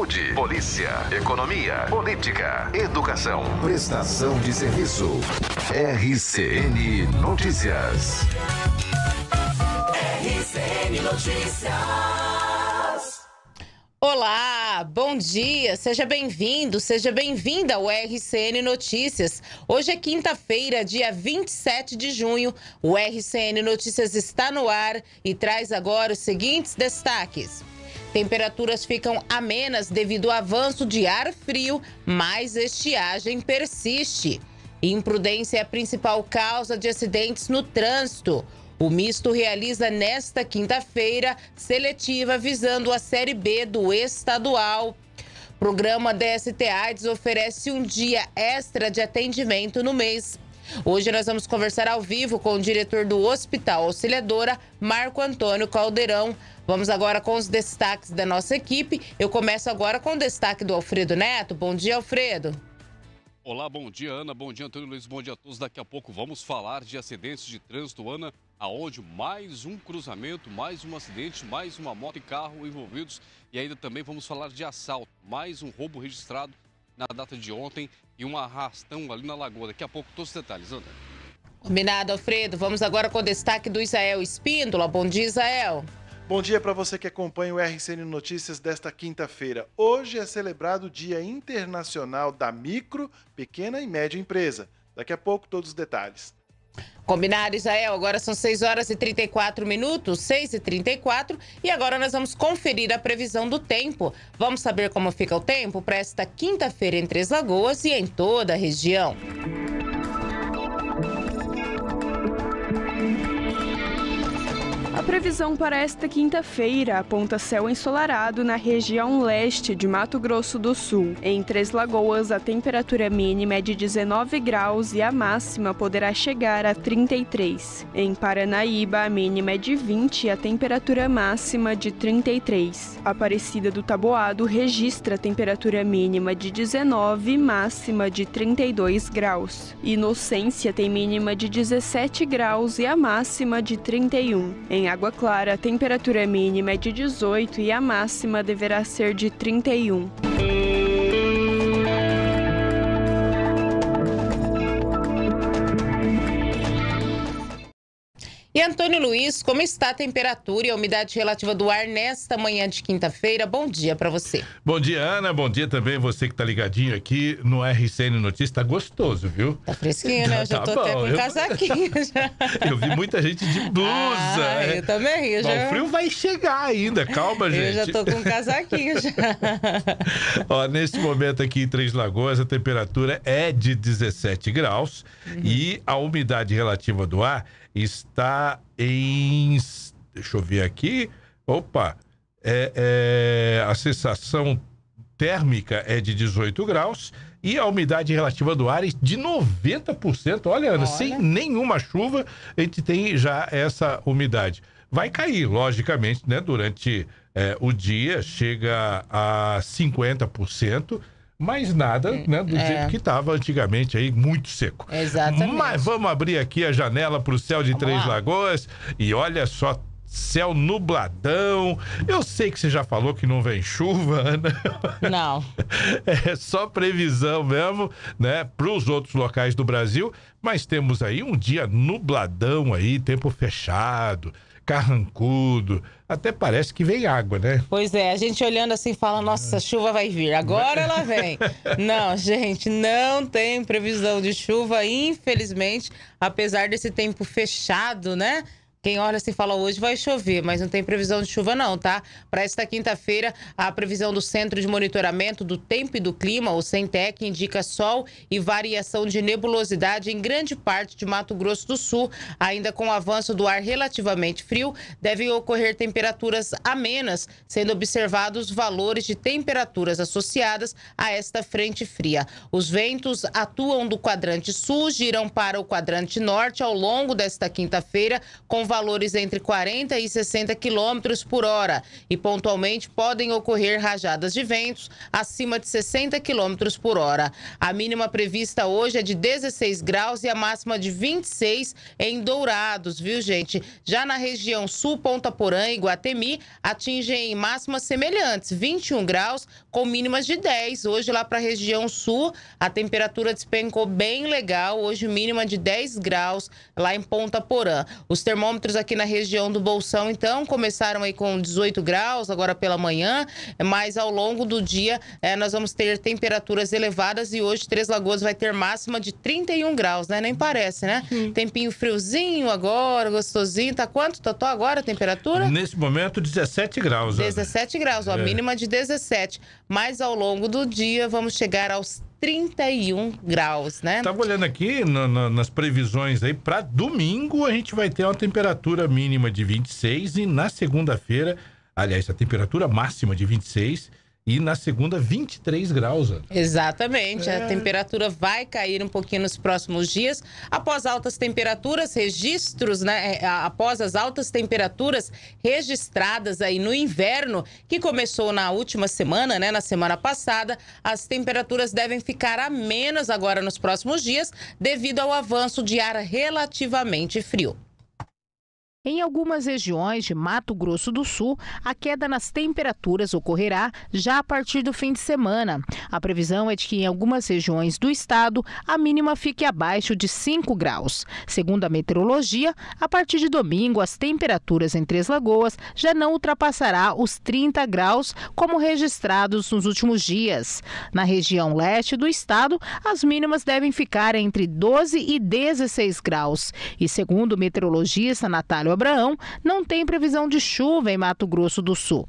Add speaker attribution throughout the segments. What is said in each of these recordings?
Speaker 1: saúde, polícia, economia, política, educação, prestação de serviço. RCN Notícias.
Speaker 2: RCN Notícias.
Speaker 3: Olá, bom dia, seja bem-vindo, seja bem-vinda ao RCN Notícias. Hoje é quinta-feira, dia 27 de junho. O RCN Notícias está no ar e traz agora os seguintes destaques. Temperaturas ficam amenas devido ao avanço de ar frio, mas estiagem persiste. Imprudência é a principal causa de acidentes no trânsito. O misto realiza nesta quinta-feira seletiva visando a Série B do estadual. Programa DST AIDS oferece um dia extra de atendimento no mês. Hoje nós vamos conversar ao vivo com o diretor do Hospital Auxiliadora, Marco Antônio Caldeirão. Vamos agora com os destaques da nossa equipe. Eu começo agora com o destaque do Alfredo Neto. Bom dia, Alfredo.
Speaker 4: Olá, bom dia, Ana. Bom dia, Antônio Luiz. Bom dia a todos. Daqui a pouco vamos falar de acidentes de trânsito, Ana, aonde mais um cruzamento, mais um acidente, mais uma moto e carro envolvidos. E ainda também vamos falar de assalto, mais um roubo registrado na data de ontem e um arrastão ali na lagoa. Daqui a pouco todos os detalhes, Ana.
Speaker 3: Combinado, Alfredo. Vamos agora com o destaque do Israel Espíndola. Bom dia, Israel.
Speaker 5: Bom dia para você que acompanha o RCN Notícias desta quinta-feira. Hoje é celebrado o Dia Internacional da Micro, Pequena e Média Empresa. Daqui a pouco todos os detalhes.
Speaker 3: Combinado, Israel. Agora são 6 horas e 34 minutos, 6 e 34. E agora nós vamos conferir a previsão do tempo. Vamos saber como fica o tempo para esta quinta-feira em Três Lagoas e em toda a região.
Speaker 6: A previsão para esta quinta-feira aponta céu ensolarado na região leste de Mato Grosso do Sul. Em Três Lagoas, a temperatura mínima é de 19 graus e a máxima poderá chegar a 33. Em Paranaíba, a mínima é de 20 e a temperatura máxima de 33. Aparecida do Taboado registra a temperatura mínima de 19 e máxima de 32 graus. Inocência tem mínima de 17 graus e a máxima de 31. Em Água Clara, a temperatura mínima é de 18 e a máxima deverá ser de 31.
Speaker 3: E Antônio Luiz, como está a temperatura e a umidade relativa do ar nesta manhã de quinta-feira? Bom dia para você.
Speaker 7: Bom dia, Ana. Bom dia também você que tá ligadinho aqui no RCN Notícias. Tá gostoso, viu?
Speaker 3: Tá fresquinho, né? Eu já tá tô bom. até com eu... casaquinho já.
Speaker 7: Eu vi muita gente de blusa. Ah,
Speaker 3: eu também. Eu já...
Speaker 7: o frio vai chegar ainda. Calma, gente.
Speaker 3: Eu já tô com casaquinho já.
Speaker 7: Ó, nesse momento aqui em Três Lagoas, a temperatura é de 17 graus uhum. e a umidade relativa do ar está em. Deixa eu ver aqui. Opa! É, é, a sensação térmica é de 18 graus e a umidade relativa do ar é de 90%. Olha, Ana, Olha. sem nenhuma chuva, a gente tem já essa umidade. Vai cair, logicamente, né? Durante é, o dia, chega a 50% mas nada né, do é. jeito que estava antigamente aí, muito seco.
Speaker 3: Exatamente.
Speaker 7: Mas vamos abrir aqui a janela para o céu de vamos Três lá. Lagoas e olha só, céu nubladão. Eu sei que você já falou que não vem chuva, Ana.
Speaker 3: Não.
Speaker 7: É só previsão mesmo, né, para os outros locais do Brasil, mas temos aí um dia nubladão aí, tempo fechado carrancudo. Até parece que vem água, né?
Speaker 3: Pois é, a gente olhando assim fala: nossa, a chuva vai vir, agora ela vem. não, gente, não tem previsão de chuva, infelizmente, apesar desse tempo fechado, né? Quem olha se fala hoje vai chover, mas não tem previsão de chuva não, tá? Para esta quinta-feira, a previsão do Centro de Monitoramento do Tempo e do Clima, o Centec, indica sol e variação de nebulosidade em grande parte de Mato Grosso do Sul. Ainda com o avanço do ar relativamente frio, devem ocorrer temperaturas amenas, sendo observados valores de temperaturas associadas a esta frente fria. Os ventos atuam do quadrante sul, giram para o quadrante norte ao longo desta quinta-feira, com valores entre 40 e 60 quilômetros por hora e pontualmente podem ocorrer rajadas de ventos acima de 60 quilômetros por hora. A mínima prevista hoje é de 16 graus e a máxima de 26 em Dourados, viu, gente? Já na região sul, Ponta Porã e Guatemi atingem máximas semelhantes, 21 graus com mínimas de 10. Hoje lá para a região sul, a temperatura despencou bem legal, hoje mínima de 10 graus lá em Ponta Porã. Os termômetros aqui na região do Bolsão, então, começaram aí com 18 graus agora pela manhã, mas ao longo do dia é, nós vamos ter temperaturas elevadas e hoje Três Lagoas vai ter máxima de 31 graus, né? Nem parece, né? Hum. Tempinho friozinho agora, gostosinho. Tá quanto, Totó, agora a temperatura?
Speaker 7: Nesse momento, 17 graus.
Speaker 3: 17 Ana. graus, ó, é. mínima de 17. Mas ao longo do dia vamos chegar aos 31 graus, né?
Speaker 7: Estava olhando aqui no, no, nas previsões aí, para domingo a gente vai ter uma temperatura mínima de 26 e na segunda-feira, aliás, a temperatura máxima de 26 e na segunda 23 graus.
Speaker 3: Exatamente, é. a temperatura vai cair um pouquinho nos próximos dias. Após altas temperaturas, registros, né, é, após as altas temperaturas registradas aí no inverno, que começou na última semana, né, na semana passada, as temperaturas devem ficar a menos agora nos próximos dias, devido ao avanço de ar relativamente frio.
Speaker 8: Em algumas regiões de Mato Grosso do Sul, a queda nas temperaturas ocorrerá já a partir do fim de semana. A previsão é de que em algumas regiões do estado a mínima fique abaixo de 5 graus. Segundo a meteorologia, a partir de domingo as temperaturas em Três Lagoas já não ultrapassará os 30 graus como registrados nos últimos dias. Na região leste do estado, as mínimas devem ficar entre 12 e 16 graus. E segundo o meteorologista Natália Abraão, não tem previsão de chuva em Mato Grosso do Sul.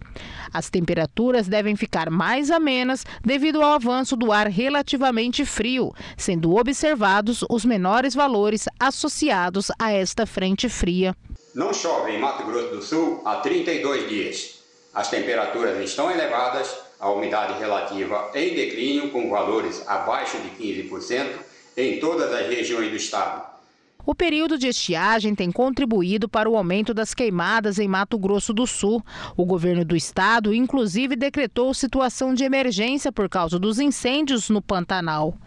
Speaker 8: As temperaturas devem ficar mais amenas devido ao avanço do ar relativamente frio, sendo observados os menores valores associados a esta frente fria.
Speaker 9: Não chove em Mato Grosso do Sul há 32 dias. As temperaturas estão elevadas, a umidade relativa em declínio, com valores abaixo de 15% em todas as regiões do estado.
Speaker 8: O período de estiagem tem contribuído para o aumento das queimadas em Mato Grosso do Sul. O governo do estado, inclusive, decretou situação de emergência por causa dos incêndios no Pantanal.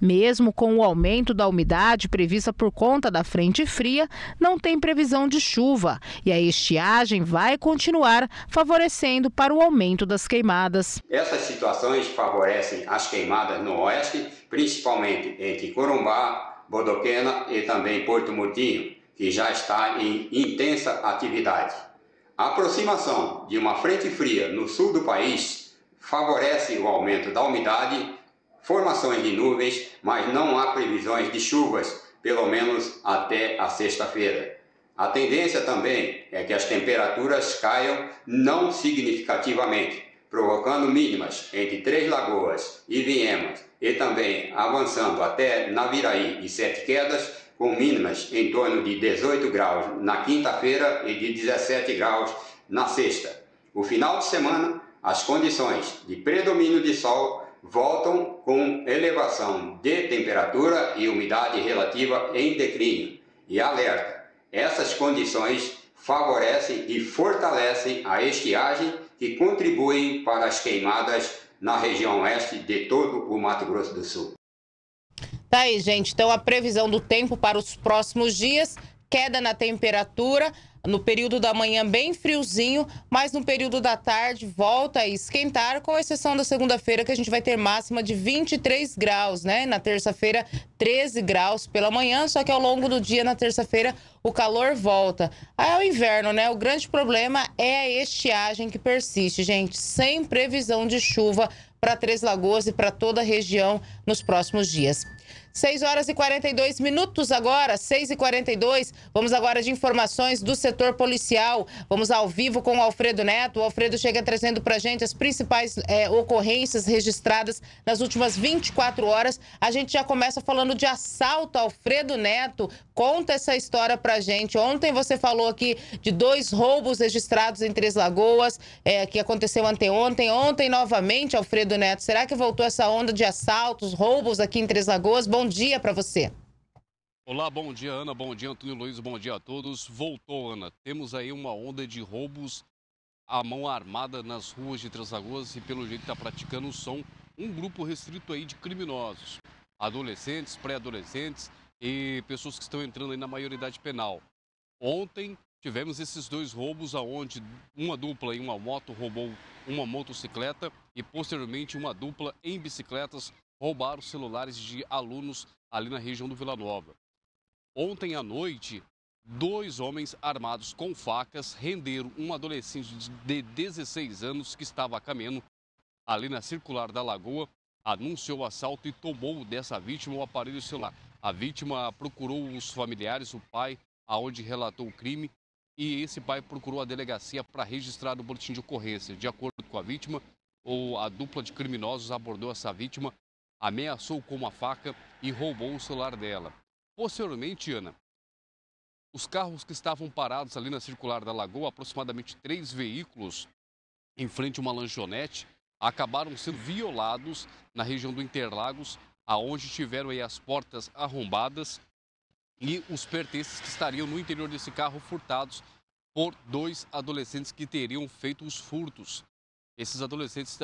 Speaker 8: Mesmo com o aumento da umidade prevista por conta da frente fria, não tem previsão de chuva e a estiagem vai continuar favorecendo para o aumento das queimadas.
Speaker 9: Essas situações favorecem as queimadas no oeste, principalmente entre Corumbá, Bodoquena e também Porto Murtinho, que já está em intensa atividade. A aproximação de uma frente fria no sul do país favorece o aumento da umidade, formações de nuvens, mas não há previsões de chuvas, pelo menos até a sexta-feira. A tendência também é que as temperaturas caiam não significativamente, provocando mínimas entre Três Lagoas e Vienmas e também avançando até Naviraí e Sete Quedas, com mínimas em torno de 18 graus na quinta-feira e de 17 graus na sexta. O final de semana, as condições de predomínio de sol voltam com elevação de temperatura e umidade relativa em declínio. E alerta, essas condições favorecem e fortalecem a estiagem que contribuem para as queimadas na região oeste de todo o Mato Grosso do Sul.
Speaker 3: Tá aí, gente. Então, a previsão do tempo para os próximos dias: queda na temperatura. No período da manhã, bem friozinho, mas no período da tarde volta a esquentar, com exceção da segunda-feira, que a gente vai ter máxima de 23 graus, né? Na terça-feira, 13 graus pela manhã, só que ao longo do dia, na terça-feira, o calor volta. Aí é o inverno, né? O grande problema é a estiagem que persiste, gente, sem previsão de chuva para Três Lagoas e para toda a região nos próximos dias. 6 horas e 42 minutos agora, 6 e 42. Vamos agora de informações do setor policial. Vamos ao vivo com o Alfredo Neto. O Alfredo chega trazendo para gente as principais é, ocorrências registradas nas últimas 24 horas. A gente já começa falando de assalto. Alfredo Neto, conta essa história para gente. Ontem você falou aqui de dois roubos registrados em Três Lagoas, é, que aconteceu anteontem. Ontem, novamente, Alfredo Neto. Será que voltou essa onda de assaltos, roubos aqui em Três Lagoas? Bom dia para você.
Speaker 4: Olá, bom dia, Ana. Bom dia, Antônio Luiz. Bom dia a todos. Voltou, Ana. Temos aí uma onda de roubos à mão armada nas ruas de Três Lagoas e, pelo jeito, está praticando som um grupo restrito aí de criminosos. Adolescentes, pré-adolescentes e pessoas que estão entrando aí na maioridade penal. Ontem tivemos esses dois roubos aonde uma dupla em uma moto roubou uma motocicleta e posteriormente uma dupla em bicicletas roubaram celulares de alunos ali na região do Vila Nova. Ontem à noite, dois homens armados com facas renderam um adolescente de 16 anos que estava caminhando ali na circular da Lagoa, anunciou o assalto e tomou dessa vítima o aparelho celular. A vítima procurou os familiares, o pai, aonde relatou o crime, e esse pai procurou a delegacia para registrar o boletim de ocorrência. De acordo com a vítima, ou a dupla de criminosos abordou essa vítima, ameaçou com uma faca e roubou o celular dela. Posteriormente, Ana, os carros que estavam parados ali na circular da Lagoa, aproximadamente três veículos em frente a uma lanchonete, acabaram sendo violados na região do Interlagos, aonde tiveram as portas arrombadas e os pertences que estariam no interior desse carro furtados por dois adolescentes que teriam feito os furtos. Esses adolescentes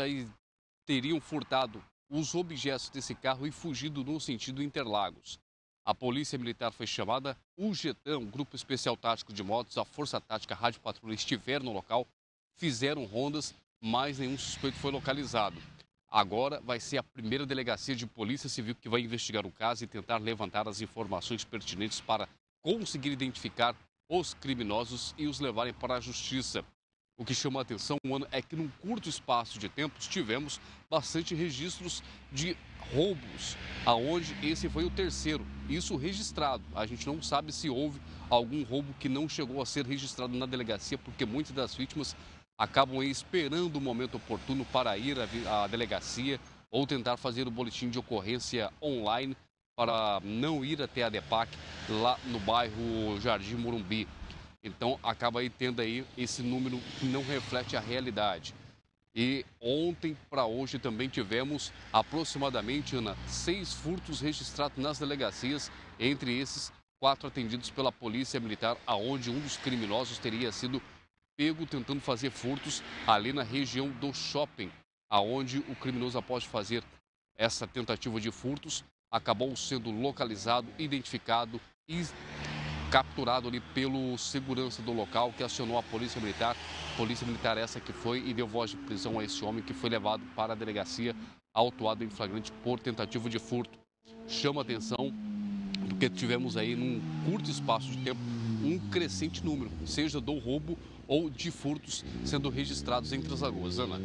Speaker 4: teriam furtado os objetos desse carro e fugido no sentido Interlagos. A polícia militar foi chamada, o GETAM, Grupo Especial Tático de Motos, a Força Tática Rádio Patrulha estiveram no local, fizeram rondas, mas nenhum suspeito foi localizado. Agora vai ser a primeira delegacia de polícia civil que vai investigar o caso e tentar levantar as informações pertinentes para conseguir identificar os criminosos e os levarem para a justiça. O que chama a atenção, ano é que num curto espaço de tempo tivemos bastante registros de roubos, aonde esse foi o terceiro, isso registrado. A gente não sabe se houve algum roubo que não chegou a ser registrado na delegacia, porque muitas das vítimas acabam esperando o momento oportuno para ir à delegacia ou tentar fazer o boletim de ocorrência online para não ir até a DEPAC lá no bairro Jardim Morumbi. Então acaba aí tendo aí esse número que não reflete a realidade. E ontem para hoje também tivemos aproximadamente, Ana, seis furtos registrados nas delegacias, entre esses quatro atendidos pela Polícia Militar, aonde um dos criminosos teria sido pego tentando fazer furtos ali na região do shopping, aonde o criminoso após fazer essa tentativa de furtos acabou sendo localizado, identificado e capturado ali pelo segurança do local que acionou a polícia militar. Polícia militar essa que foi e deu voz de prisão a esse homem que foi levado para a delegacia autuado em flagrante por tentativa de furto. Chama atenção do que tivemos aí num curto espaço de tempo um crescente número, seja do roubo ou de furtos sendo registrados entre as lagoas. Ana.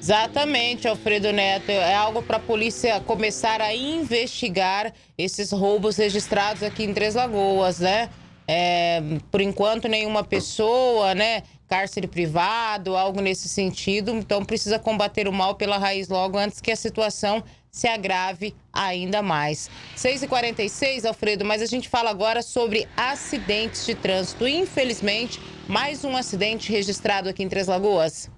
Speaker 3: Exatamente, Alfredo Neto. É algo para a polícia começar a investigar esses roubos registrados aqui em Três Lagoas, né? É, por enquanto, nenhuma pessoa, né? Cárcere privado, algo nesse sentido. Então, precisa combater o mal pela raiz logo antes que a situação se agrave ainda mais. 6h46, Alfredo, mas a gente fala agora sobre acidentes de trânsito. Infelizmente, mais um acidente registrado aqui em Três Lagoas.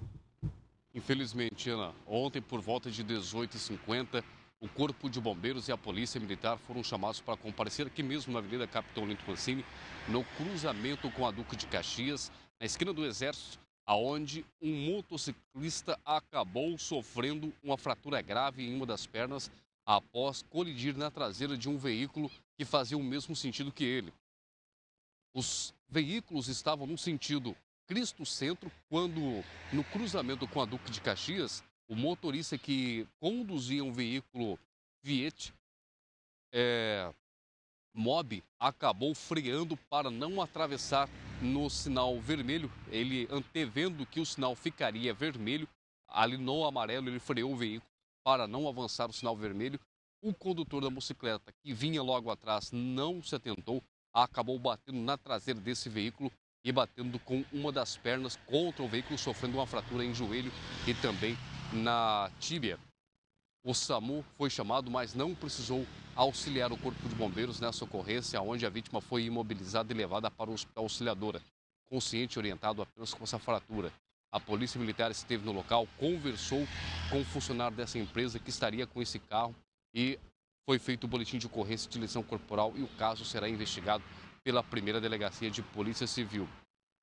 Speaker 4: Infelizmente, Ana, ontem por volta de 18h50, o Corpo de Bombeiros e a Polícia Militar foram chamados para comparecer aqui mesmo na Avenida Capitão Linto Mancini, no cruzamento com a Duque de Caxias, na esquina do Exército, aonde um motociclista acabou sofrendo uma fratura grave em uma das pernas após colidir na traseira de um veículo que fazia o mesmo sentido que ele. Os veículos estavam no sentido Cristo Centro quando, no cruzamento com a Duque de Caxias, o motorista que conduzia um veículo Fiat é, Mob acabou freando para não atravessar no sinal vermelho, ele antevendo que o sinal ficaria vermelho, ali no amarelo ele freou o veículo para não avançar o sinal vermelho. O condutor da motocicleta, que vinha logo atrás, não se atentou, acabou batendo na traseira desse veículo e batendo com uma das pernas contra o veículo, sofrendo uma fratura em joelho e também na tíbia. O SAMU foi chamado, mas não precisou auxiliar o Corpo de Bombeiros nessa ocorrência, onde a vítima foi imobilizada e levada para o Hospital Auxiliadora, consciente orientado apenas com essa fratura. A Polícia Militar esteve no local, conversou com o funcionário dessa empresa que estaria com esse carro e foi feito o boletim de ocorrência de lesão corporal e o caso será investigado pela primeira delegacia de Polícia Civil.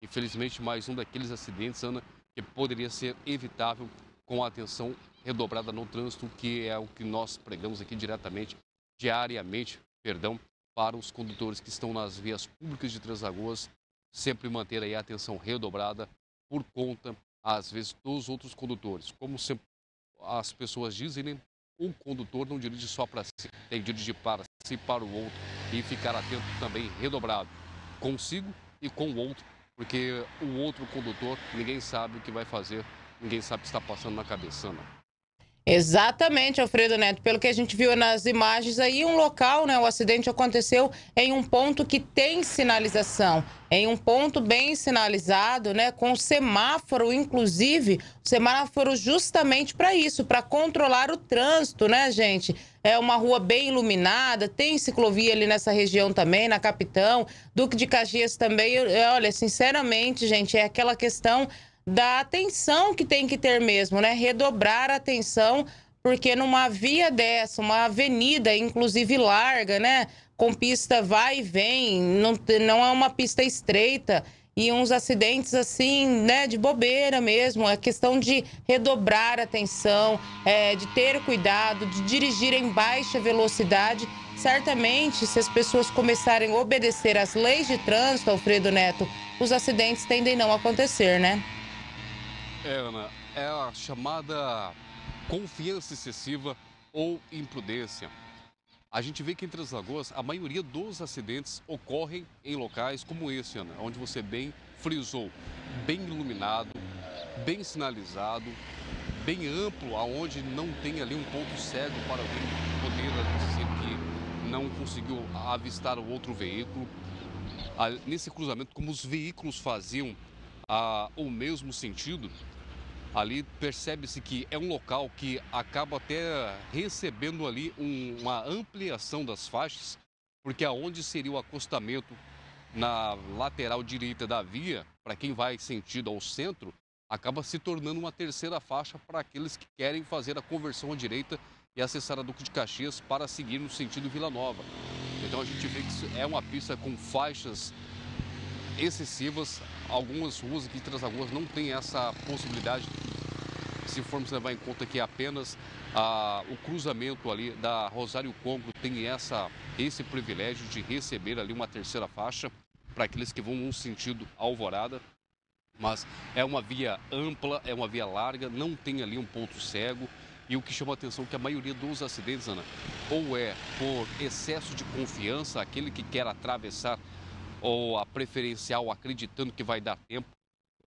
Speaker 4: Infelizmente, mais um daqueles acidentes, Ana, que poderia ser evitável com a atenção redobrada no trânsito, que é o que nós pregamos aqui diretamente, diariamente, perdão, para os condutores que estão nas vias públicas de Três Lagoas, sempre manter aí a atenção redobrada por conta, às vezes, dos outros condutores. Como sempre, as pessoas dizem, né? O condutor não dirige só para si, tem que dirigir para si, para o outro e ficar atento também, redobrado, consigo e com o outro, porque o outro condutor, ninguém sabe o que vai fazer, ninguém sabe o que está passando na cabeça.
Speaker 3: Exatamente, Alfredo Neto. Pelo que a gente viu nas imagens aí, um local, né? O acidente aconteceu em um ponto que tem sinalização, em um ponto bem sinalizado, né? Com semáforo, inclusive, semáforo justamente para isso, para controlar o trânsito, né, gente? É uma rua bem iluminada, tem ciclovia ali nessa região também, na Capitão, Duque de Caxias também. Olha, sinceramente, gente, é aquela questão da atenção que tem que ter mesmo, né? Redobrar a atenção, porque numa via dessa, uma avenida, inclusive larga, né? Com pista vai e vem, não, não é uma pista estreita e uns acidentes assim, né, de bobeira mesmo. É questão de redobrar a atenção, é, de ter cuidado, de dirigir em baixa velocidade. Certamente, se as pessoas começarem a obedecer às leis de trânsito, Alfredo Neto, os acidentes tendem não a acontecer, né?
Speaker 4: É, Ana, é a chamada confiança excessiva ou imprudência. A gente vê que entre as lagoas, a maioria dos acidentes ocorrem em locais como esse, Ana, onde você bem frisou, bem iluminado, bem sinalizado, bem amplo, aonde não tem ali um ponto cego para alguém poder dizer que não conseguiu avistar o outro veículo. Nesse cruzamento, como os veículos faziam ah, o mesmo sentido, ali percebe-se que é um local que acaba até recebendo ali um, uma ampliação das faixas, porque aonde seria o acostamento na lateral direita da via, para quem vai sentido ao centro, acaba se tornando uma terceira faixa para aqueles que querem fazer a conversão à direita e acessar a Duque de Caxias para seguir no sentido Vila Nova. Então a gente vê que é uma pista com faixas excessivas. Algumas ruas aqui de Três Lagoas não tem essa possibilidade, se formos levar em conta que apenas ah, o cruzamento ali da Rosário Congo tem essa, esse privilégio de receber ali uma terceira faixa para aqueles que vão no sentido Alvorada. Mas é uma via ampla, é uma via larga, não tem ali um ponto cego. E o que chama a atenção é que a maioria dos acidentes, Ana, ou é por excesso de confiança, aquele que quer atravessar ou a preferencial acreditando que vai dar tempo,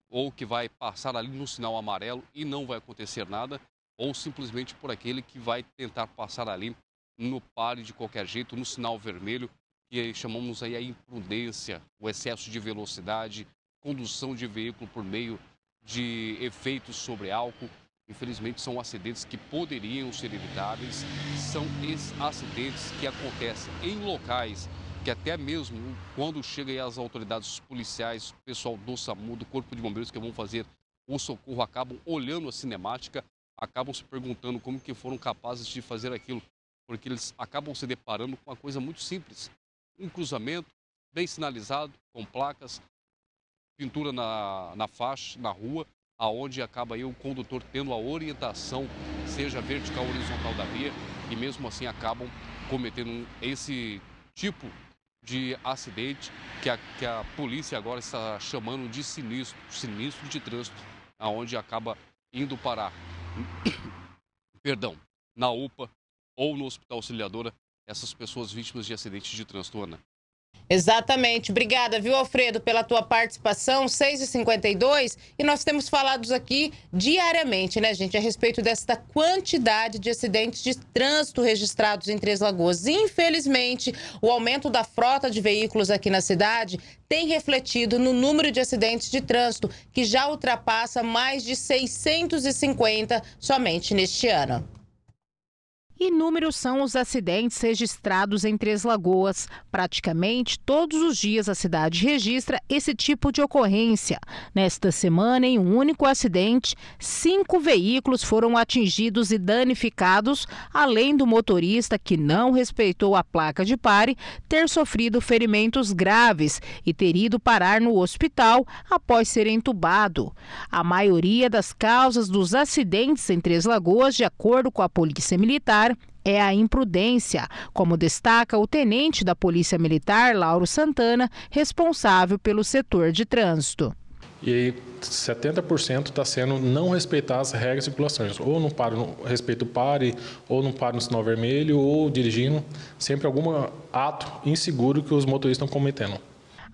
Speaker 4: ou que vai passar ali no sinal amarelo e não vai acontecer nada, ou simplesmente por aquele que vai tentar passar ali no pare de qualquer jeito, no sinal vermelho, que chamamos aí a imprudência, o excesso de velocidade, condução de veículo por meio de efeitos sobre álcool. Infelizmente, são acidentes que poderiam ser evitáveis, são esses acidentes que acontecem em locais que até mesmo quando chega as autoridades policiais, o pessoal do SAMU, do Corpo de Bombeiros que vão fazer o socorro, acabam olhando a cinemática, acabam se perguntando como que foram capazes de fazer aquilo, porque eles acabam se deparando com uma coisa muito simples, um cruzamento bem sinalizado, com placas, pintura na, na faixa, na rua, aonde acaba aí o condutor tendo a orientação, seja vertical ou horizontal da via, e mesmo assim acabam cometendo esse tipo de acidente que a, que a polícia agora está chamando de sinistro, sinistro de trânsito, aonde acaba indo parar, perdão, na UPA ou no Hospital Auxiliadora, essas pessoas vítimas de acidentes de trânsito, Ana.
Speaker 3: Exatamente. Obrigada, viu, Alfredo, pela tua participação. 6h52. E nós temos falado aqui diariamente, né, gente, a respeito desta quantidade de acidentes de trânsito registrados em Três Lagoas. Infelizmente, o aumento da frota de veículos aqui na cidade tem refletido no número de acidentes de trânsito, que já ultrapassa mais de 650 somente neste ano. Inúmeros são os acidentes registrados em Três Lagoas. Praticamente todos os dias a cidade registra esse tipo de ocorrência. Nesta semana, em um único acidente, cinco veículos foram atingidos e danificados, além do motorista que não respeitou a placa de pare ter sofrido ferimentos graves e ter ido parar no hospital após ser entubado. A maioria das causas dos acidentes em Três Lagoas, de acordo com a Polícia Militar, é a imprudência, como destaca o tenente da Polícia Militar, Lauro Santana, responsável pelo setor de trânsito.
Speaker 10: E aí 70% está sendo não respeitar as regras de circulações. Ou não para, não respeita o pare, ou não para no sinal vermelho, ou dirigindo. Sempre algum ato inseguro que os motoristas estão cometendo.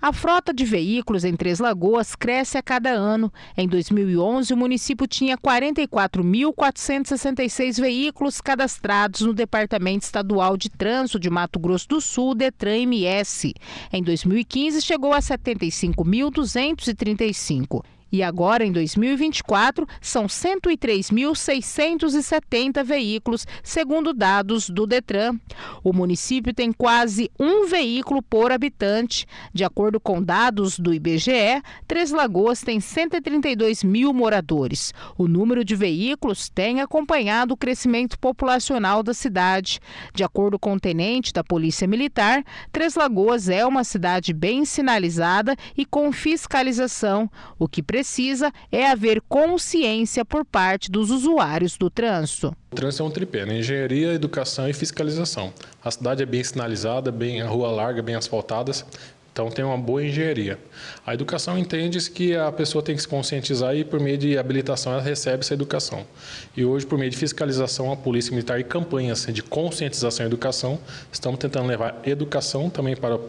Speaker 3: A frota de veículos em Três Lagoas cresce a cada ano. Em 2011, o município tinha 44.466 veículos cadastrados no Departamento Estadual de Trânsito de Mato Grosso do Sul, Detran MS. Em 2015, chegou a 75.235. E agora, em 2024, são 103.670 veículos, segundo dados do Detran. O município tem quase um veículo por habitante. De acordo com dados do IBGE, Três Lagoas tem 132 mil moradores. O número de veículos tem acompanhado o crescimento populacional da cidade. De acordo com o tenente da Polícia Militar, Três Lagoas é uma cidade bem sinalizada e com fiscalização, o que precisa é haver consciência por parte dos usuários do trânsito.
Speaker 10: O trânsito é um tripé, né? engenharia, educação e fiscalização. A cidade é bem sinalizada, bem a rua larga, bem asfaltadas, então tem uma boa engenharia. A educação entende que a pessoa tem que se conscientizar e por meio de habilitação ela recebe essa educação. E hoje, por meio de fiscalização, a Polícia Militar e campanhas de conscientização e educação, estamos tentando levar educação também para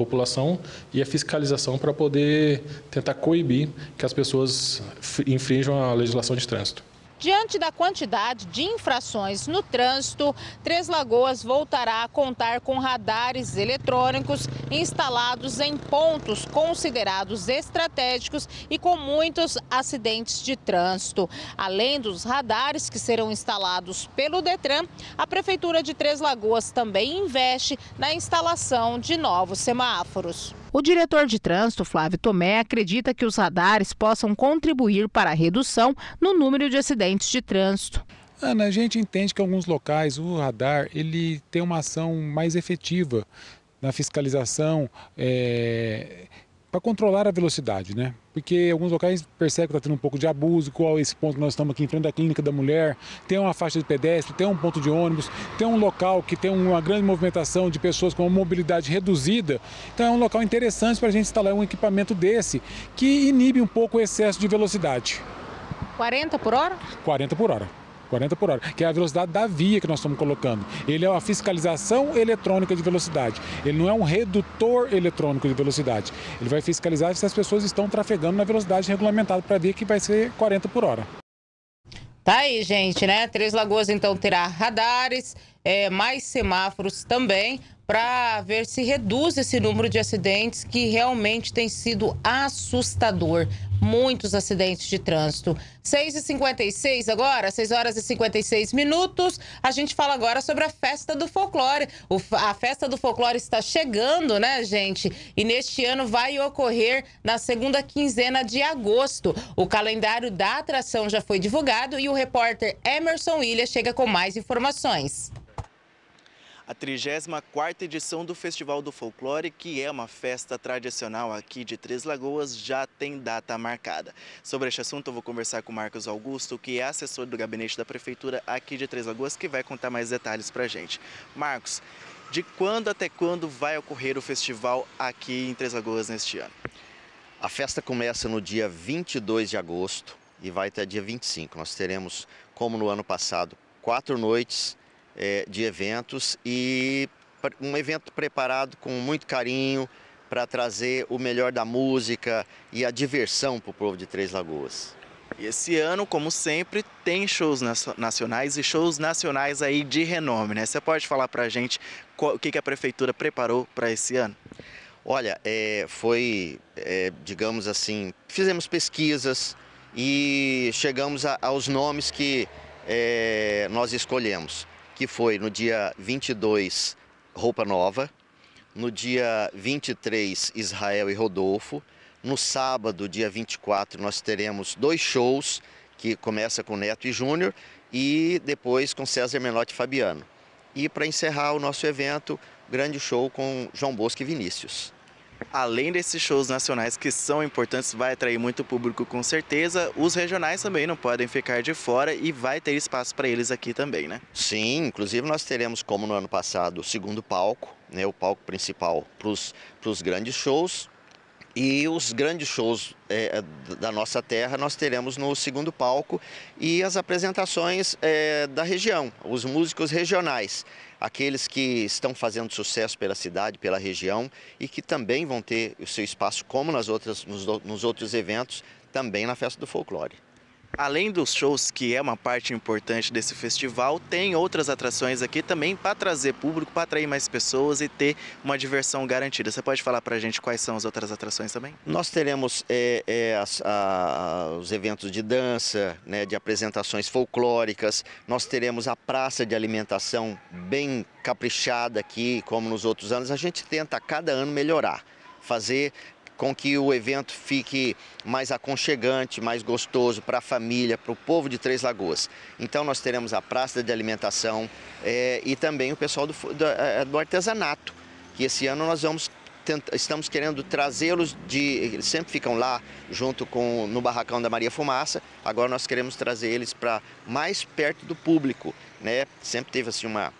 Speaker 10: população e a fiscalização para poder tentar coibir que as pessoas infringam a legislação de trânsito.
Speaker 3: Diante da quantidade de infrações no trânsito, Três Lagoas voltará a contar com radares eletrônicos instalados em pontos considerados estratégicos e com muitos acidentes de trânsito. Além dos radares que serão instalados pelo Detran, a Prefeitura de Três Lagoas também investe na instalação de novos semáforos. O diretor de trânsito, Flávio Tomé, acredita que os radares possam contribuir para a redução no número de acidentes de trânsito.
Speaker 11: Ana, a gente entende que em alguns locais o radar ele tem uma ação mais efetiva na fiscalização, é, para controlar a velocidade, né? Porque alguns locais percebem que está tendo um pouco de abuso, qual esse ponto que nós estamos aqui em frente da clínica da mulher, tem uma faixa de pedestre, tem um ponto de ônibus, tem um local que tem uma grande movimentação de pessoas com uma mobilidade reduzida. Então é um local interessante para a gente instalar um equipamento desse que inibe um pouco o excesso de velocidade.
Speaker 3: 40 por hora?
Speaker 11: 40 por hora. 40 por hora, que é a velocidade da via que nós estamos colocando. Ele é uma fiscalização eletrônica de velocidade. Ele não é um redutor eletrônico de velocidade. Ele vai fiscalizar se as pessoas estão trafegando na velocidade regulamentada para ver que vai ser 40 por hora.
Speaker 12: Tá aí, gente, né? Três Lagoas então terá radares, é, mais semáforos também, para ver se reduz esse número de acidentes que realmente tem sido assustador. Muitos acidentes de trânsito. 6h56 agora, 6 horas e 56 minutos. A gente fala agora sobre a festa do folclore. O, a festa do folclore está chegando, né, gente? E neste ano vai ocorrer na segunda quinzena de agosto. O calendário da atração já foi divulgado e o repórter Emerson William chega com mais informações
Speaker 13: a 34ª edição do Festival do Folclore, que é uma festa tradicional aqui de Três Lagoas, já tem data marcada. Sobre este assunto eu vou conversar com Marcos Augusto, que é assessor do gabinete da prefeitura aqui de Três Lagoas, que vai contar mais detalhes pra gente. Marcos, de quando até quando vai ocorrer o festival aqui em Três Lagoas neste ano?
Speaker 14: A festa começa no dia 22 de agosto e vai até dia 25. Nós teremos, como no ano passado, quatro noites é, de eventos e um evento preparado com muito carinho para trazer o melhor da música e a diversão para o povo de Três Lagoas.
Speaker 13: E esse ano, como sempre, tem shows nacionais e shows nacionais aí de renome, né? Você pode falar para a gente qual, o que, que a prefeitura preparou para esse ano?
Speaker 14: Olha, é, foi, é, digamos assim, fizemos pesquisas e chegamos a, aos nomes que é, nós escolhemos que foi no dia 22, Roupa Nova, no dia 23, Israel e Rodolfo, no sábado, dia 24, nós teremos dois shows, que começa com Neto e Júnior, e depois com César Menotti e Fabiano. E para encerrar o nosso evento, grande show com João Bosco e Vinícius.
Speaker 13: Além desses shows nacionais que são importantes, vai atrair muito público com certeza, os regionais também não podem ficar de fora e vai ter espaço para eles aqui também, né?
Speaker 14: Sim, inclusive nós teremos, como no ano passado, o segundo palco, né, o palco principal para os grandes shows, e os grandes shows é, da nossa terra nós teremos no segundo palco e as apresentações é, da região, os músicos regionais, aqueles que estão fazendo sucesso pela cidade, pela região e que também vão ter o seu espaço, como nas outras, nos, nos outros eventos, também na Festa do Folclore.
Speaker 13: Além dos shows, que é uma parte importante desse festival, tem outras atrações aqui também para trazer público, para atrair mais pessoas e ter uma diversão garantida. Você pode falar para a gente quais são as outras atrações também?
Speaker 14: Nós teremos é, é, as, a, os eventos de dança, né, de apresentações folclóricas, nós teremos a praça de alimentação bem caprichada aqui, como nos outros anos. A gente tenta a cada ano melhorar, fazer com que o evento fique mais aconchegante, mais gostoso para a família, para o povo de Três Lagoas. Então nós teremos a praça de alimentação é, e também o pessoal do, do, é, do artesanato, que esse ano nós vamos estamos querendo trazê-los de. Eles sempre ficam lá junto com no barracão da Maria Fumaça. Agora nós queremos trazer eles para mais perto do público. Né? Sempre teve assim, uma,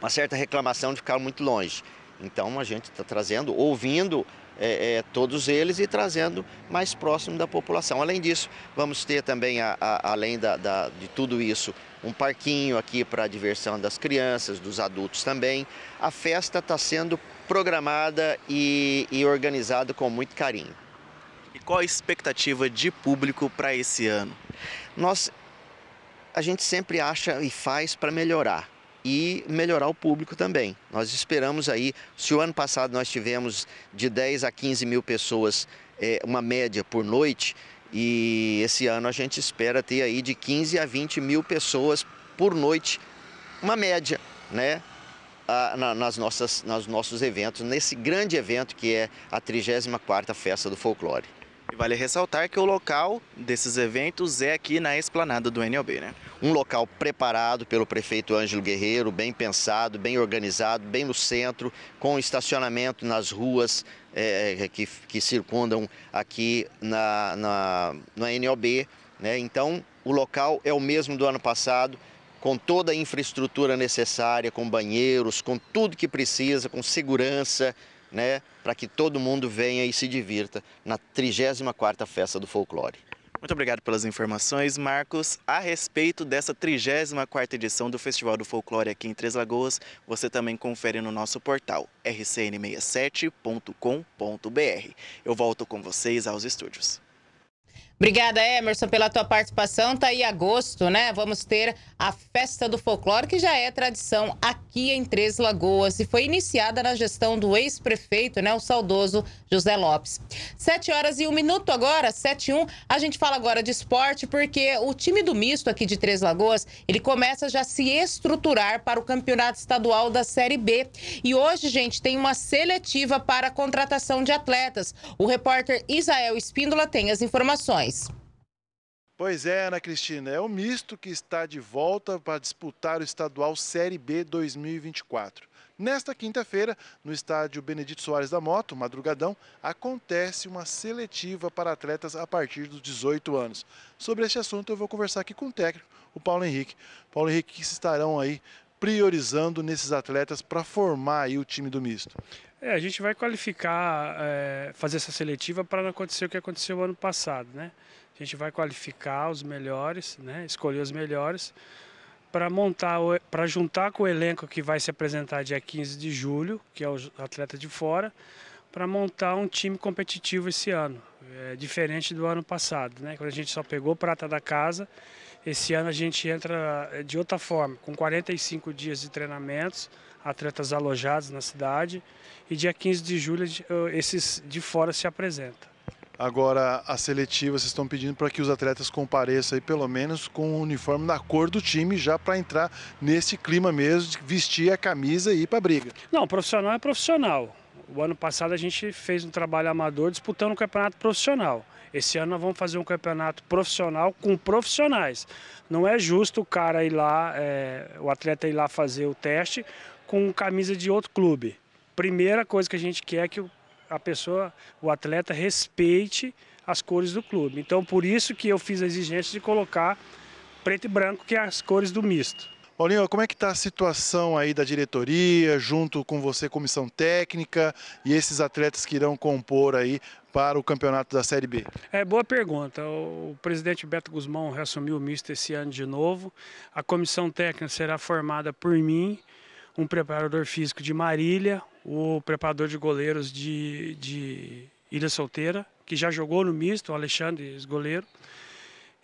Speaker 14: uma certa reclamação de ficar muito longe. Então a gente está trazendo, ouvindo é, é, todos eles e trazendo mais próximo da população. Além disso, vamos ter também, a, a, além da, da, de tudo isso, um parquinho aqui para a diversão das crianças, dos adultos também. A festa está sendo programada e, e organizada com muito carinho.
Speaker 13: E qual a expectativa de público para esse ano?
Speaker 14: Nós, a gente sempre acha e faz para melhorar e melhorar o público também. Nós esperamos aí, se o ano passado nós tivemos de 10 a 15 mil pessoas, é, uma média por noite, e esse ano a gente espera ter aí de 15 a 20 mil pessoas por noite, uma média, né? nas nossas, nos nossos eventos, nesse grande evento que é a 34ª Festa do Folclore.
Speaker 13: E vale ressaltar que o local desses eventos é aqui na esplanada do NLB, né?
Speaker 14: Um local preparado pelo prefeito Ângelo Guerreiro, bem pensado, bem organizado, bem no centro, com estacionamento nas ruas é, que, que circundam aqui na, na, na. Né? Então, o local é o mesmo do ano passado, com toda a infraestrutura necessária, com banheiros, com tudo que precisa, com segurança, né, para que todo mundo venha e se divirta na 34ª Festa do Folclore.
Speaker 13: Muito obrigado pelas informações, Marcos. A respeito dessa 34ª edição do Festival do Folclore aqui em Três Lagoas, você também confere no nosso portal rcn67.com.br. Eu volto com vocês aos estúdios.
Speaker 3: Obrigada, Emerson, pela tua participação. Tá aí agosto, né? Vamos ter a Festa do Folclore, que já é tradição aqui em Três Lagoas e foi iniciada na gestão do ex-prefeito, né? O saudoso José Lopes. Sete horas e um minuto agora, sete e um. A gente fala agora de esporte, porque o time do misto aqui de Três Lagoas, ele começa já a se estruturar para o campeonato estadual da Série B. E hoje, gente, tem uma seletiva para a contratação de atletas. O repórter Isael Espíndola tem as informações.
Speaker 5: Pois é, Ana Cristina, é o misto que está de volta para disputar o estadual Série B 2024. Nesta quinta-feira, no estádio Benedito Soares da Moto, madrugadão, acontece uma seletiva para atletas a partir dos 18 anos. Sobre este assunto, eu vou conversar aqui com o técnico, o Paulo Henrique. Paulo Henrique, que estarão aí priorizando nesses atletas para formar aí o time do misto?
Speaker 15: É, a gente vai qualificar, é, fazer essa seletiva para não acontecer o que aconteceu ano passado, né? A gente vai qualificar os melhores, né? Escolher os melhores para montar, para juntar com o elenco que vai se apresentar dia 15 de julho, que é o atleta de fora, para montar um time competitivo esse ano. É diferente do ano passado, né? Quando a gente só pegou prata da casa, esse ano a gente entra é, de outra forma, com 45 dias de treinamentos, atletas alojados na cidade, e dia 15 de julho esses de fora se apresentam.
Speaker 5: Agora, a seletiva, vocês estão pedindo para que os atletas compareçam aí, pelo menos com o uniforme na cor do time, já para entrar nesse clima mesmo de vestir a camisa e ir para a briga.
Speaker 15: Não, profissional é profissional. O ano passado a gente fez um trabalho amador disputando um campeonato profissional. Esse ano nós vamos fazer um campeonato profissional com profissionais. Não é justo o cara ir lá, é, o atleta ir lá fazer o teste com camisa de outro clube. Primeira coisa que a gente quer é que a pessoa, o atleta, respeite as cores do clube. Então, por isso que eu fiz a exigência de colocar preto e branco, que é as cores do misto.
Speaker 5: Paulinho, como é que está a situação aí da diretoria, junto com você, comissão técnica e esses atletas que irão compor aí para o campeonato da Série B?
Speaker 15: É, boa pergunta. O presidente Beto Guzmão reassumiu o misto esse ano de novo. A comissão técnica será formada por mim, um preparador físico de Marília, o preparador de goleiros de, de Ilha Solteira, que já jogou no misto, o Alexandre, goleiro,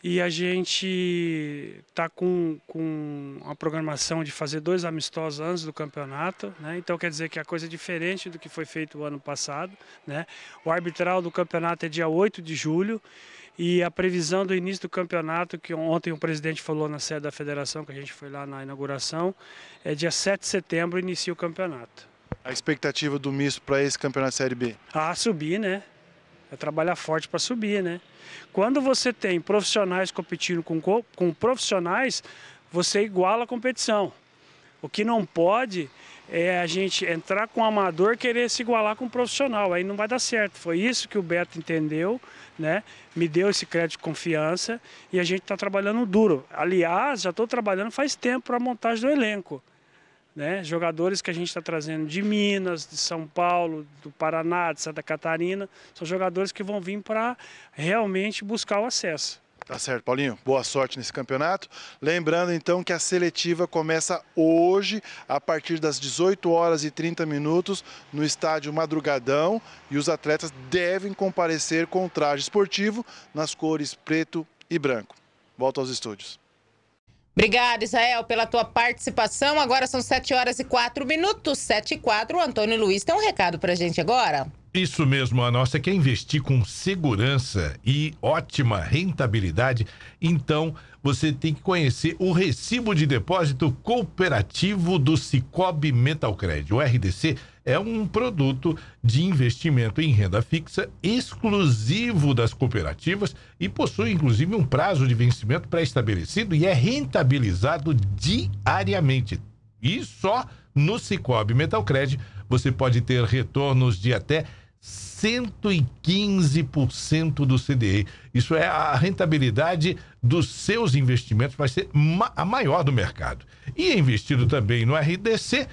Speaker 15: e a gente está com, com a programação de fazer dois amistosos antes do campeonato, né? então quer dizer que a coisa é diferente do que foi feito o ano passado. Né? O arbitral do campeonato é dia 8 de julho e a previsão do início do campeonato, que ontem o presidente falou na sede da federação, que a gente foi lá na inauguração, é dia 7 de setembro inicia o campeonato.
Speaker 5: A expectativa do misto para esse campeonato Série B?
Speaker 15: Ah, subir, né? É trabalhar forte para subir, né? Quando você tem profissionais competindo com, com profissionais, você iguala a competição. O que não pode é a gente entrar com um amador querer se igualar com um profissional. Aí não vai dar certo. Foi isso que o Beto entendeu, né? Me deu esse crédito de confiança e a gente está trabalhando duro. Aliás, já estou trabalhando faz tempo para a montagem do elenco. Né? Jogadores que a gente está trazendo de Minas, de São Paulo, do Paraná, de Santa Catarina, são jogadores que vão vir para realmente buscar o acesso.
Speaker 5: Tá certo, Paulinho. Boa sorte nesse campeonato. Lembrando então que a seletiva começa hoje, a partir das 18 horas e 30 minutos, no estádio Madrugadão. E os atletas devem comparecer com traje esportivo nas cores preto e branco. Volto aos estúdios.
Speaker 3: Obrigada, Israel, pela tua participação. Agora são 7 horas e 4 minutos. 7 e 4. O Antônio Luiz tem um recado pra gente agora.
Speaker 7: Isso mesmo, a nossa quer investir com segurança e ótima rentabilidade. Então, você tem que conhecer o recibo de depósito cooperativo do Cicobi Metalcred. O RDC é um produto de investimento em renda fixa exclusivo das cooperativas e possui inclusive um prazo de vencimento pré-estabelecido e é rentabilizado diariamente. E só no Cicobi Metalcred você pode ter retornos de até 115% do CDI. Isso é a rentabilidade dos seus investimentos, vai ser a maior do mercado. E investido também no RDC,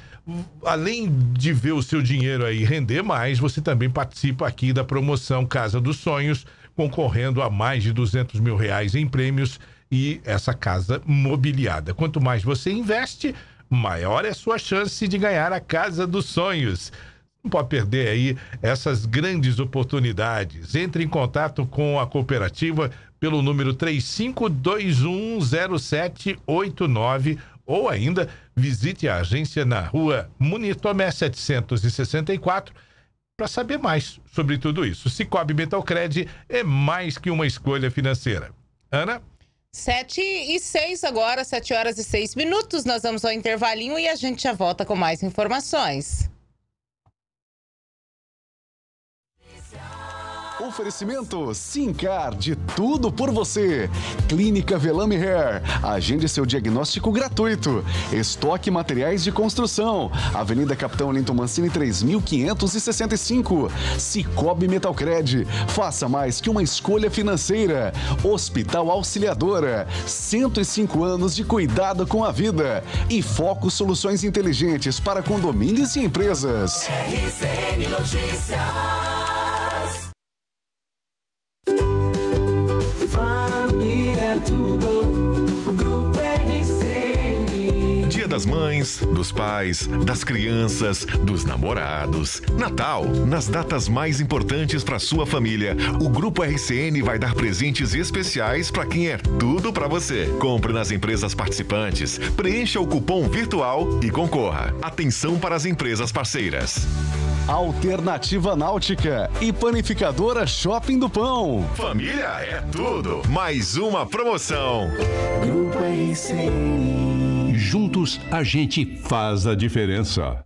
Speaker 7: além de ver o seu dinheiro aí render mais, você também participa aqui da promoção Casa dos Sonhos, concorrendo a mais de 200 mil reais em prêmios e essa casa mobiliada. Quanto mais você investe, maior é a sua chance de ganhar a Casa dos Sonhos. Não pode perder aí essas grandes oportunidades. Entre em contato com a cooperativa pelo número 35210789 ou ainda visite a agência na rua Munitomé 764 para saber mais sobre tudo isso. Cicobi Metalcred é mais que uma escolha financeira. Ana?
Speaker 3: Sete e seis agora, sete horas e seis minutos. Nós vamos ao intervalinho e a gente já volta com mais informações.
Speaker 16: Oferecimento Simcar, de tudo por você. Clínica Velame Hair, agende seu diagnóstico gratuito. Estoque materiais de construção. Avenida Capitão Linton Mancini 3565. Cicobi Metalcred, faça mais que uma escolha financeira. Hospital Auxiliadora, 105 anos de cuidado com a vida. E Foco Soluções Inteligentes para condomínios e empresas. RCN Notícias.
Speaker 17: Das mães, dos pais, das crianças, dos namorados. Natal, nas datas mais importantes para sua família, o Grupo RCN vai dar presentes especiais para quem é tudo para você. Compre nas empresas participantes, preencha o cupom virtual e concorra. Atenção para as empresas parceiras.
Speaker 16: Alternativa Náutica e Panificadora Shopping do Pão.
Speaker 17: Família é tudo. Mais uma promoção.
Speaker 18: Grupo RCN. Juntos a gente faz a diferença.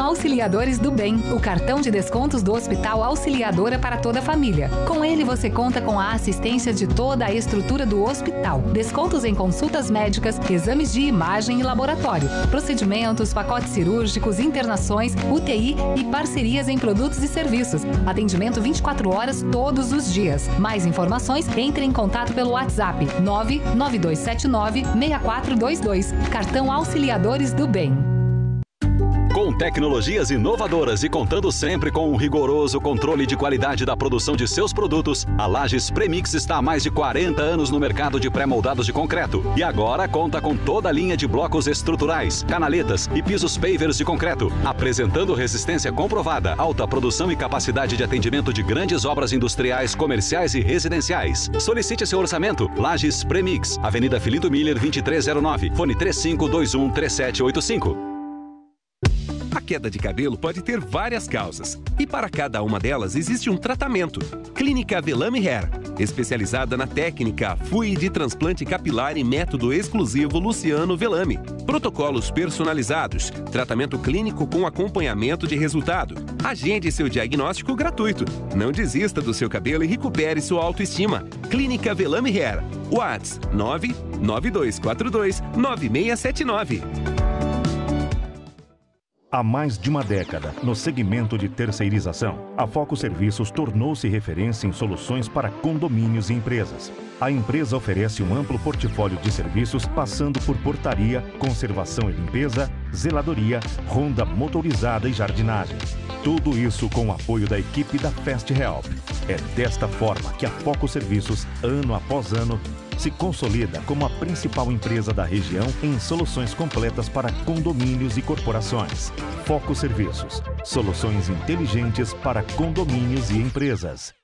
Speaker 19: Auxiliadores do Bem, o cartão de descontos do Hospital Auxiliadora para toda a família. Com ele você conta com a assistência de toda a estrutura do hospital, descontos em consultas médicas, exames de imagem e laboratório, procedimentos, pacotes cirúrgicos, internações, UTI e parcerias em produtos e serviços. Atendimento 24 horas todos os dias. Mais informações, entre em contato pelo WhatsApp 99279 6422. Cartão Auxiliadores do Bem.
Speaker 20: Com tecnologias inovadoras e contando sempre com um rigoroso controle de qualidade da produção de seus produtos, a Lages Premix está há mais de 40 anos no mercado de pré-moldados de concreto e agora conta com toda a linha de blocos estruturais, canaletas e pisos pavers de concreto, apresentando resistência comprovada, alta produção e capacidade de atendimento de grandes obras industriais, comerciais e residenciais. Solicite seu orçamento. Lages Premix, Avenida Filito Miller 2309, fone 3521 3785.
Speaker 21: A queda de cabelo pode ter várias causas, e para cada uma delas existe um tratamento. Clínica Velame Hair, especializada na técnica FUI de transplante capilar e método exclusivo Luciano Velame. Protocolos personalizados, tratamento clínico com acompanhamento de resultado. Agende seu diagnóstico gratuito. Não desista do seu cabelo e recupere sua autoestima. Clínica Velame Hair. Whats 99242 9679.
Speaker 22: Há mais de uma década, no segmento de terceirização, a Foco Serviços tornou-se referência em soluções para condomínios e empresas. A empresa oferece um amplo portfólio de serviços, passando por portaria, conservação e limpeza, zeladoria, ronda motorizada e jardinagem. Tudo isso com o apoio da equipe da Fast Help. É desta forma que a Foco Serviços, ano após ano, se consolida como a principal empresa da região em soluções completas para condomínios e corporações. Foco Serviços. Soluções inteligentes para condomínios e empresas.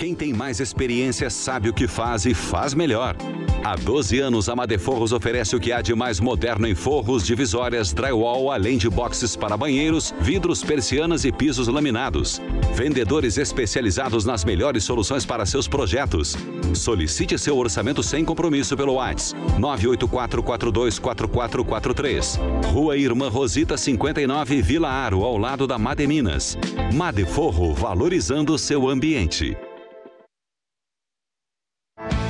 Speaker 20: Quem tem mais experiência sabe o que faz e faz melhor. Há 12 anos, a Madeforros oferece o que há de mais moderno em forros, divisórias, drywall, além de boxes para banheiros, vidros, persianas e pisos laminados. Vendedores especializados nas melhores soluções para seus projetos. Solicite seu orçamento sem compromisso pelo WhatsApp 984424443. Rua Irmã Rosita 59, Vila Aro, ao lado da Mademinas. Madeforro, valorizando seu ambiente.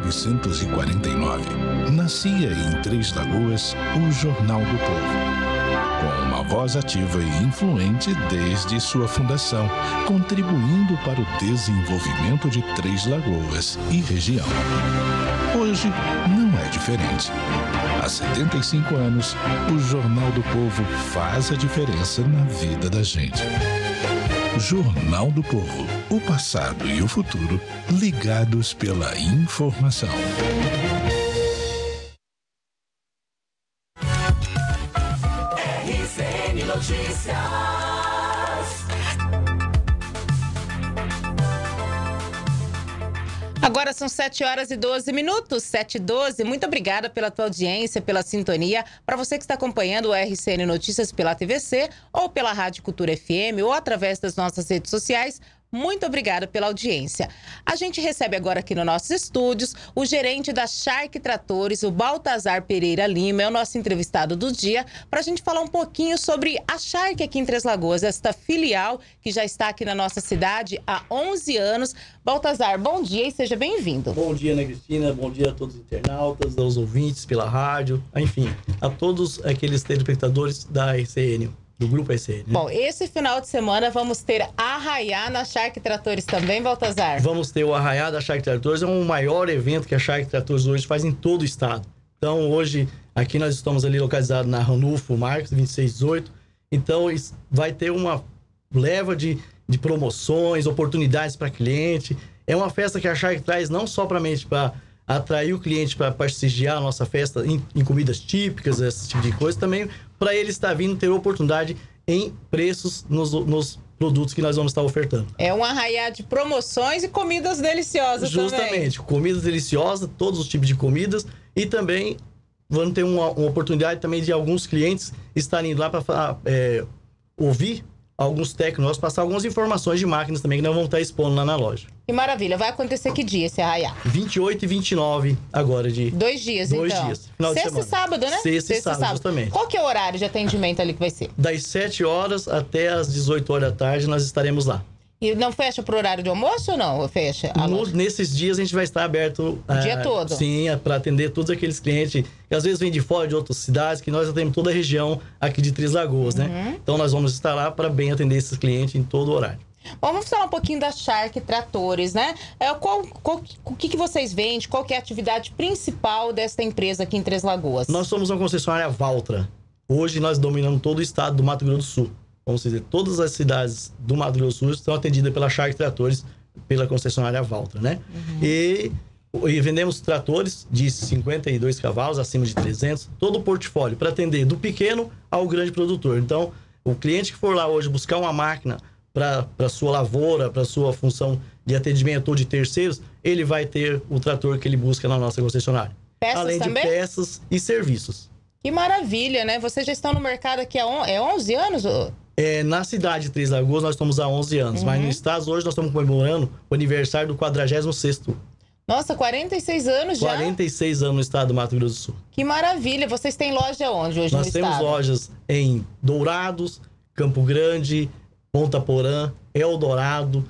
Speaker 23: 1949, nascia em Três Lagoas o Jornal do Povo. Com uma voz ativa e influente desde sua fundação, contribuindo para o desenvolvimento de Três Lagoas e região. Hoje não é diferente. Há 75 anos, o Jornal do Povo faz a diferença na vida da gente. Jornal do Povo. O passado e o futuro ligados pela informação.
Speaker 2: RCN Notícias.
Speaker 3: Agora são 7 horas e 12 minutos, 7 e 12. Muito obrigada pela tua audiência, pela sintonia. Para você que está acompanhando o RCN Notícias pela TVC ou pela Rádio Cultura FM ou através das nossas redes sociais, muito obrigada pela audiência. A gente recebe agora aqui nos nossos estúdios o gerente da Shark Tratores, o Baltazar Pereira Lima, é o nosso entrevistado do dia, para a gente falar um pouquinho sobre a Shark aqui em Três Lagoas, esta filial que já está aqui na nossa cidade há 11 anos. Baltazar, bom dia e seja bem-vindo.
Speaker 24: Bom dia, Ana Cristina, bom dia a todos os internautas, aos ouvintes pela rádio, enfim, a todos aqueles telespectadores da RCN do Grupo ICN. Né?
Speaker 3: Bom, esse final de semana vamos ter Arraiá na Shark Tratores também, Baltazar?
Speaker 24: Vamos ter o Arraiá da Shark Tratores, é o maior evento que a Shark Tratores hoje faz em todo o estado. Então, hoje, aqui nós estamos ali localizados na Ranulfo Marques, 2618. Então, vai ter uma leva de, de promoções, oportunidades para cliente. É uma festa que a Shark traz não só para atrair o cliente para prestigiar a nossa festa em, em, comidas típicas, esse tipo de coisa, também para ele estar vindo ter oportunidade em preços nos, nos produtos que nós vamos estar ofertando.
Speaker 3: É um arraiá de promoções e comidas deliciosas
Speaker 24: Justamente,
Speaker 3: também.
Speaker 24: comidas deliciosas, todos os tipos de comidas e também vamos ter uma, uma oportunidade também de alguns clientes estarem lá para é, ouvir alguns técnicos, passar algumas informações de máquinas também que nós vamos estar expondo lá na loja.
Speaker 3: Que maravilha. Vai acontecer que dia esse arraiá?
Speaker 24: 28 e 29 agora de...
Speaker 3: Dois dias,
Speaker 24: Dois
Speaker 3: então.
Speaker 24: dias.
Speaker 3: Final Sexta e sábado, né?
Speaker 24: Sexta, Sexta e sábado, sábado, justamente.
Speaker 3: Qual que é o horário de atendimento ali que vai ser?
Speaker 24: Das 7 horas até as 18 horas da tarde nós estaremos lá.
Speaker 3: E não fecha por horário de almoço ou não? Fecha?
Speaker 24: No, nesses dias a gente vai estar aberto.
Speaker 3: O dia ah, todo?
Speaker 24: Sim, é para atender todos aqueles clientes que às vezes vêm de fora de outras cidades, que nós atendemos toda a região aqui de Três Lagoas, né? uhum. né? Então nós vamos estar lá para bem atender esses clientes em todo o horário.
Speaker 3: Vamos falar um pouquinho da Shark Tratores, né? É, qual, qual, o que, que vocês vendem? Qual que é a atividade principal desta empresa aqui em Três Lagoas?
Speaker 24: Nós somos uma concessionária Valtra. Hoje nós dominamos todo o estado do Mato Grosso do Sul vamos dizer, todas as cidades do Mato Grosso do Sul estão atendidas pela Shark Tratores, pela concessionária Valtra, né? Uhum. E, e, vendemos tratores de 52 cavalos, acima de 300, todo o portfólio, para atender do pequeno ao grande produtor. Então, o cliente que for lá hoje buscar uma máquina para sua lavoura, para sua função de atendimento ou de terceiros, ele vai ter o trator que ele busca na nossa concessionária.
Speaker 3: Peças
Speaker 24: Além
Speaker 3: também?
Speaker 24: de peças e serviços.
Speaker 3: Que maravilha, né? Vocês já estão no mercado aqui há on... é 11 anos?
Speaker 24: É, na cidade de Três Lagoas nós estamos há 11 anos, uhum. mas no uhum. estado hoje nós estamos comemorando o aniversário do 46º.
Speaker 3: Nossa, 46 anos já?
Speaker 24: 46 anos no estado do Mato Grosso do Sul.
Speaker 3: Que maravilha! Vocês têm loja onde hoje
Speaker 24: nós
Speaker 3: no
Speaker 24: temos
Speaker 3: estado?
Speaker 24: lojas em Dourados, Campo Grande, Ponta Porã, Eldorado,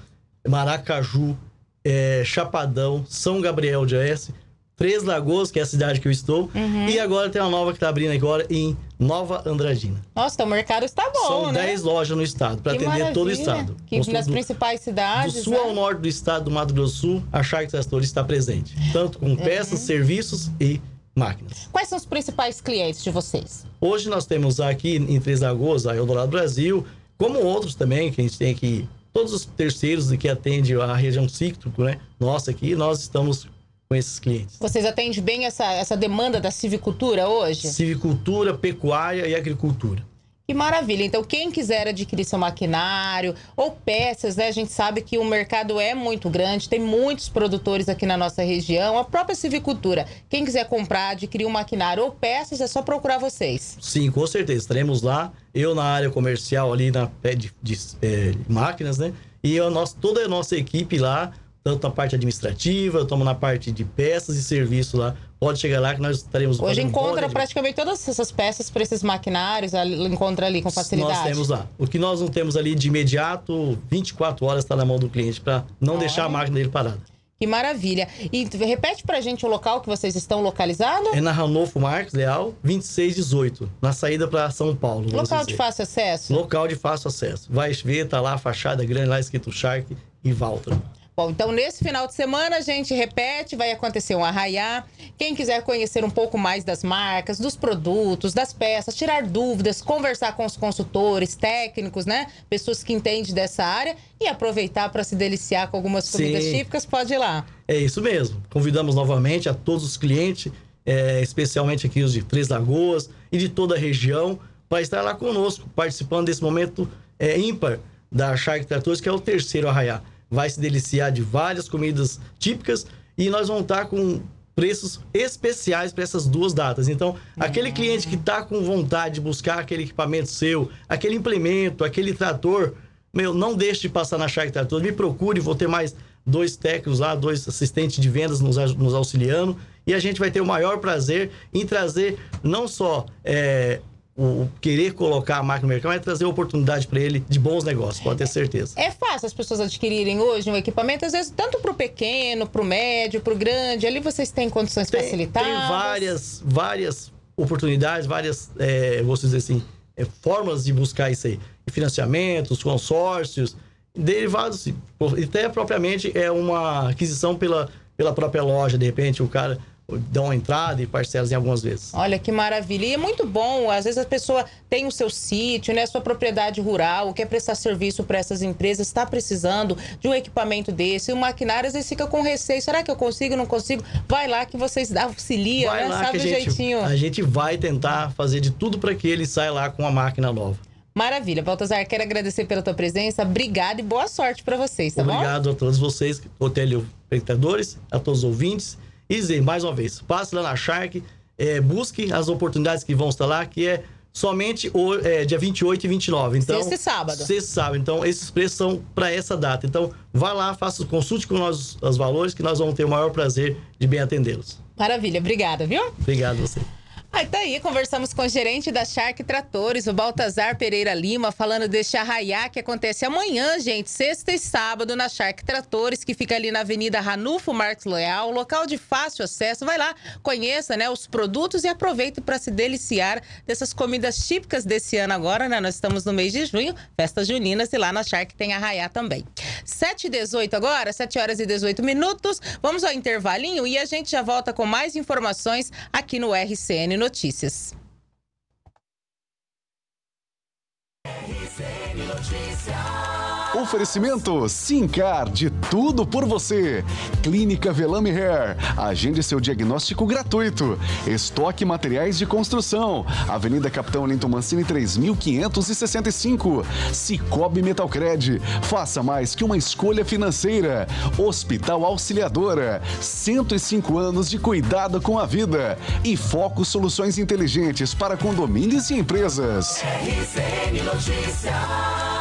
Speaker 24: Maracaju, é, Chapadão, São Gabriel de Oeste, Três Lagoas, que é a cidade que eu estou. Uhum. E agora tem uma nova que está abrindo agora em Nova Andradina.
Speaker 3: Nossa, então o mercado está bom,
Speaker 24: São
Speaker 3: né?
Speaker 24: 10 lojas no estado, para atender maravilha. todo o estado.
Speaker 3: Que nas do, principais cidades.
Speaker 24: Do sul
Speaker 3: né?
Speaker 24: ao norte do estado do Mato Grosso do Sul, a Shark Trastores está presente. Tanto com peças, uhum. serviços e máquinas.
Speaker 3: Quais são os principais clientes de vocês?
Speaker 24: Hoje nós temos aqui em Três Lagoas, a Eldorado Brasil, como outros também, que a gente tem aqui, todos os terceiros que atendem a região cítrico, né? Nossa aqui, nós estamos com esses clientes.
Speaker 3: Vocês atendem bem essa, essa demanda da civicultura hoje?
Speaker 24: Civicultura, pecuária e agricultura.
Speaker 3: Que maravilha. Então, quem quiser adquirir seu maquinário ou peças, né? A gente sabe que o mercado é muito grande, tem muitos produtores aqui na nossa região, a própria civicultura. Quem quiser comprar, adquirir um maquinário ou peças, é só procurar vocês.
Speaker 24: Sim, com certeza. Estaremos lá. Eu na área comercial, ali na de, de, de é, máquinas, né? E a nossa, toda a nossa equipe lá tanto na parte administrativa, estamos na parte de peças e serviço lá. Pode chegar lá que nós estaremos
Speaker 3: Hoje encontra praticamente todas essas peças para esses maquinários, encontra ali com facilidade.
Speaker 24: Nós temos lá. O que nós não temos ali de imediato, 24 horas está na mão do cliente para não deixar a máquina dele parada.
Speaker 3: Que maravilha. E repete pra gente o local que vocês estão localizados?
Speaker 24: É na Ranolfo Marques Leal, 2618, na saída para São Paulo.
Speaker 3: Local de fácil acesso?
Speaker 24: Local de fácil acesso. Vai ver, tá lá a fachada grande lá escrito Shark e Valtra.
Speaker 3: Bom, então nesse final de semana a gente repete, vai acontecer um arraiá. Quem quiser conhecer um pouco mais das marcas, dos produtos, das peças, tirar dúvidas, conversar com os consultores, técnicos, né? Pessoas que entendem dessa área e aproveitar para se deliciar com algumas comidas Sim. típicas, pode ir lá.
Speaker 24: É isso mesmo. Convidamos novamente a todos os clientes, é, especialmente aqui os de Três Lagoas e de toda a região, para estar lá conosco, participando desse momento é, ímpar da Shark Tratores, que é o terceiro arraiá vai se deliciar de várias comidas típicas e nós vamos estar com preços especiais para essas duas datas. Então, aquele cliente que está com vontade de buscar aquele equipamento seu, aquele implemento, aquele trator, meu, não deixe de passar na Shark Tratores, me procure, vou ter mais dois técnicos lá, dois assistentes de vendas nos, nos auxiliando, e a gente vai ter o maior prazer em trazer não só é, o querer colocar a máquina no mercado, mas trazer oportunidade para ele de bons negócios, pode ter certeza.
Speaker 3: É fácil as pessoas adquirirem hoje um equipamento, às vezes tanto para o pequeno, para o médio, para o grande, ali vocês têm condições
Speaker 24: tem,
Speaker 3: facilitadas?
Speaker 24: Tem várias, várias oportunidades, várias, é, vou dizer assim, é, formas de buscar isso aí. Financiamentos, consórcios, derivados, até propriamente é uma aquisição pela, pela própria loja, de repente o cara dão entrada e parcelas em algumas vezes.
Speaker 3: Olha que maravilha. E é muito bom, às vezes a pessoa tem o seu sítio, né, sua propriedade rural, quer prestar serviço para essas empresas, está precisando de um equipamento desse, o maquinário às vezes fica com receio, será que eu consigo, não consigo? Vai lá que vocês auxiliam,
Speaker 24: vai
Speaker 3: né?
Speaker 24: Lá
Speaker 3: Sabe
Speaker 24: que
Speaker 3: o
Speaker 24: a gente,
Speaker 3: jeitinho.
Speaker 24: A gente vai tentar fazer de tudo para que ele saia lá com a máquina nova.
Speaker 3: Maravilha. Baltazar, quero agradecer pela tua presença. Obrigada e boa sorte para vocês, tá
Speaker 24: Obrigado
Speaker 3: bom?
Speaker 24: a todos vocês, telespectadores, a todos os ouvintes. E dizer, mais uma vez, passe lá na Shark, é, busque as oportunidades que vão estar lá, que é somente o, é, dia 28 e 29. Então,
Speaker 3: sexta e sábado.
Speaker 24: Sexta e sábado. Então, esses preços são para essa data. Então, vá lá, faça, consulte com nós os valores, que nós vamos ter o maior prazer de bem atendê-los.
Speaker 3: Maravilha. Obrigada, viu?
Speaker 24: Obrigado a você.
Speaker 3: Aí tá aí, conversamos com o gerente da Shark Tratores, o Baltazar Pereira Lima, falando deste arraiá que acontece amanhã, gente, sexta e sábado, na Shark Tratores, que fica ali na Avenida Ranulfo Marques Leal, local de fácil acesso. Vai lá, conheça né, os produtos e aproveite para se deliciar dessas comidas típicas desse ano agora, né? Nós estamos no mês de junho, festas juninas, e lá na Shark tem arraiá também. 7 e 18 agora, 7 horas e 18 minutos. Vamos ao intervalinho e a gente já volta com mais informações aqui no RCN Notícias.
Speaker 16: Oferecimento Simcar, de tudo por você. Clínica Velame Hair, agende seu diagnóstico gratuito. Estoque materiais de construção. Avenida Capitão Linton Mancini 3565. Cicobi Metalcred, faça mais que uma escolha financeira. Hospital Auxiliadora, 105 anos de cuidado com a vida. E Foco Soluções Inteligentes para condomínios e empresas.
Speaker 2: RCN Notícias.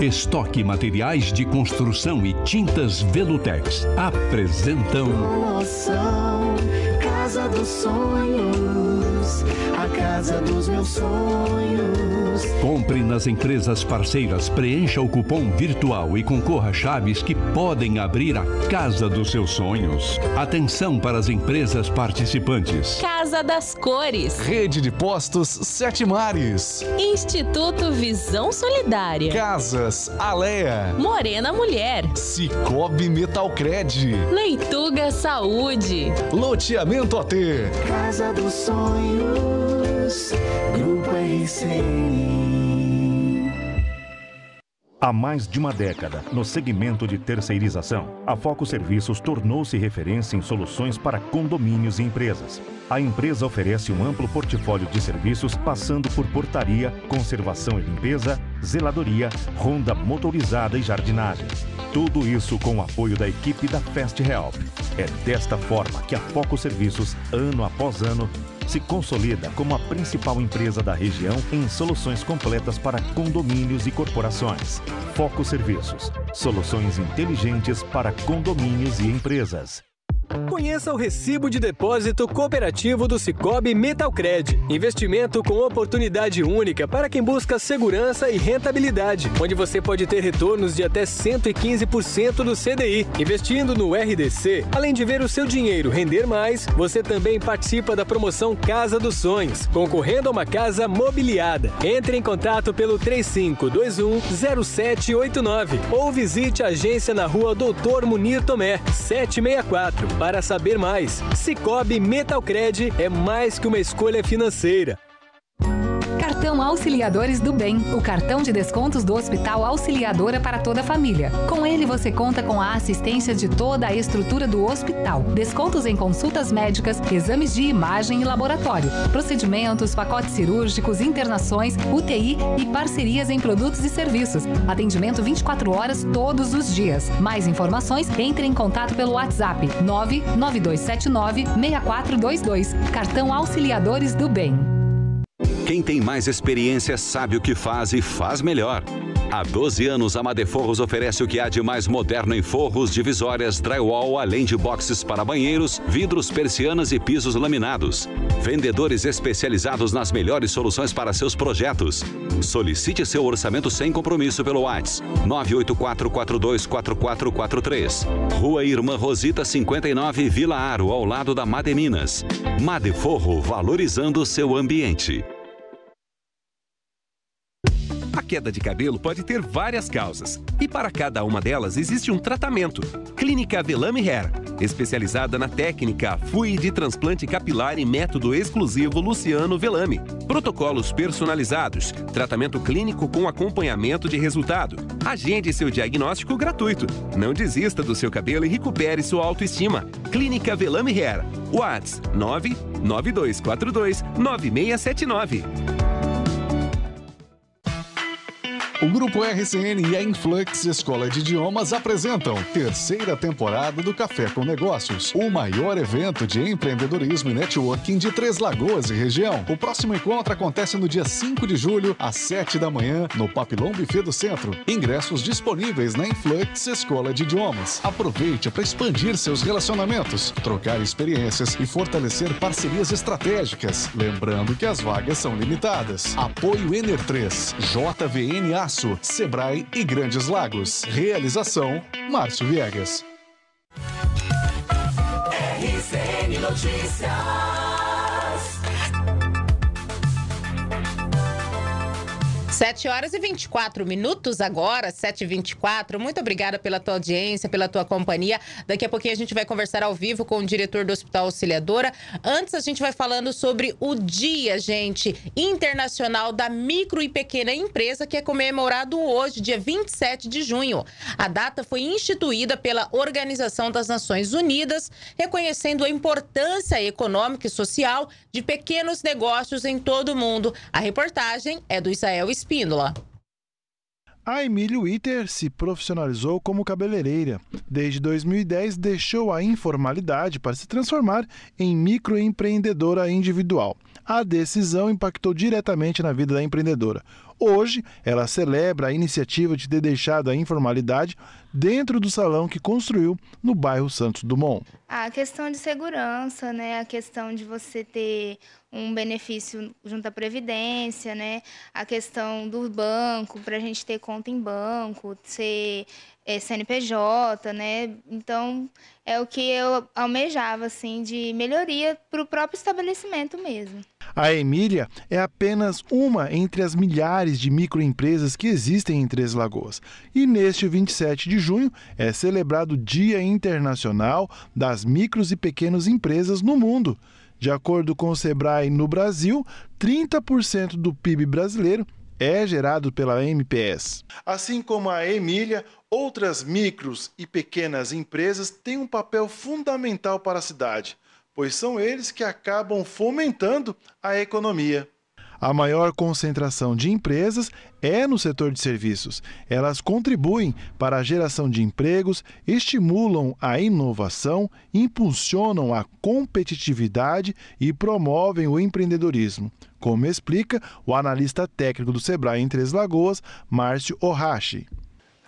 Speaker 18: Estoque Materiais de Construção e Tintas Velutex apresentam.
Speaker 25: Casa dos Sonhos. A casa dos meus sonhos.
Speaker 18: Compre nas empresas parceiras, preencha o cupom virtual e concorra a chaves que podem abrir a casa dos seus sonhos. Atenção para as empresas participantes.
Speaker 26: Casa das Cores.
Speaker 16: Rede de Postos Sete Mares.
Speaker 26: Instituto Visão Solidária.
Speaker 16: Casas Alea.
Speaker 26: Morena Mulher.
Speaker 16: Cicobi Metalcred.
Speaker 26: Leituga Saúde.
Speaker 16: Loteamento AT.
Speaker 25: Casa dos Sonhos. Grupo RCN.
Speaker 22: Há mais de uma década, no segmento de terceirização, a Foco Serviços tornou-se referência em soluções para condomínios e empresas. A empresa oferece um amplo portfólio de serviços, passando por portaria, conservação e limpeza, zeladoria, ronda motorizada e jardinagem. Tudo isso com o apoio da equipe da Fast Help. É desta forma que a Foco Serviços, ano após ano, se consolida como a principal empresa da região em soluções completas para condomínios e corporações. Foco Serviços. Soluções inteligentes para condomínios e empresas.
Speaker 27: Conheça o recibo de depósito cooperativo do Cicobi Metalcred. Investimento com oportunidade única para quem busca segurança e rentabilidade, onde você pode ter retornos de até 115% do CDI. Investindo no RDC, além de ver o seu dinheiro render mais, você também participa da promoção Casa dos Sonhos, concorrendo a uma casa mobiliada. Entre em contato pelo 3521 0789 ou visite a agência na rua Doutor Munir Tomé, 764 para saber mais, Cicobi Metalcred é mais que uma escolha financeira.
Speaker 19: Cartão Auxiliadores do Bem, o cartão de descontos do Hospital Auxiliadora para toda a família. Com ele você conta com a assistência de toda a estrutura do hospital. Descontos em consultas médicas, exames de imagem e laboratório, procedimentos, pacotes cirúrgicos, internações, UTI e parcerias em produtos e serviços. Atendimento 24 horas todos os dias. Mais informações, entre em contato pelo WhatsApp 99279 6422. Cartão Auxiliadores do Bem.
Speaker 20: Quem tem mais experiência sabe o que faz e faz melhor. Há 12 anos, a Madeforros oferece o que há de mais moderno em forros, divisórias, drywall, além de boxes para banheiros, vidros, persianas e pisos laminados. Vendedores especializados nas melhores soluções para seus projetos. Solicite seu orçamento sem compromisso pelo WhatsApp 984424443. Rua Irmã Rosita 59, Vila Aro, ao lado da Mademinas. Madeforro, valorizando seu ambiente. Queda de cabelo pode ter várias causas, e para cada uma delas existe um tratamento. Clínica Velame Hair, especializada na técnica FUI de transplante capilar e método exclusivo Luciano Velame. Protocolos personalizados, tratamento clínico com acompanhamento de resultado. Agende seu diagnóstico gratuito. Não desista do seu cabelo e recupere sua autoestima. Clínica Velame Hair. Whats 99242 9679.
Speaker 16: O Grupo RCN e a Influx Escola de Idiomas apresentam terceira temporada do Café com Negócios, o maior evento de empreendedorismo e networking de Três Lagoas e região. O próximo encontro acontece no dia 5 de julho, às 7 da manhã, no Papilão Buffet do Centro. Ingressos disponíveis na Influx Escola de Idiomas. Aproveite para expandir seus relacionamentos, trocar experiências e fortalecer parcerias estratégicas. Lembrando que as vagas são limitadas. Apoio Ener 3, JVN Aço, Sebrae e Grandes Lagos. Realização: Márcio Viegas.
Speaker 2: RCN Notícias.
Speaker 3: 7 horas e 24 minutos agora, 7 e 24 Muito obrigada pela tua audiência, pela tua companhia. Daqui a pouquinho a gente vai conversar ao vivo com o diretor do Hospital Auxiliadora. Antes, a gente vai falando sobre o Dia, gente, Internacional da Micro e Pequena Empresa, que é comemorado hoje, dia 27 de junho. A data foi instituída pela Organização das Nações Unidas, reconhecendo a importância econômica e social de pequenos negócios em todo o mundo. A reportagem é do Israel Espíndola.
Speaker 5: A Emílio Witter se profissionalizou como cabeleireira. Desde 2010, deixou a informalidade para se transformar em microempreendedora individual. A decisão impactou diretamente na vida da empreendedora. Hoje, ela celebra a iniciativa de ter deixado a informalidade dentro do salão que construiu no bairro Santos Dumont.
Speaker 28: A questão de segurança, né? A questão de você ter um benefício junto à Previdência, né? A questão do banco, para a gente ter conta em banco, ser é, CNPJ, né? Então, é o que eu almejava, assim, de melhoria para o próprio estabelecimento mesmo.
Speaker 5: A Emília é apenas uma entre as milhares de microempresas que existem em Três Lagoas. E neste 27 de junho é celebrado o Dia Internacional das Micros e Pequenas Empresas no mundo. De acordo com o Sebrae no Brasil, 30% do PIB brasileiro é gerado pela MPS. Assim como a Emília, outras micros e pequenas empresas têm um papel fundamental para a cidade, pois são eles que acabam fomentando a economia. A maior concentração de empresas é no setor de serviços. Elas contribuem para a geração de empregos, estimulam a inovação, impulsionam a competitividade e promovem o empreendedorismo, como explica o analista técnico do Sebrae em Três Lagoas, Márcio Ohashi.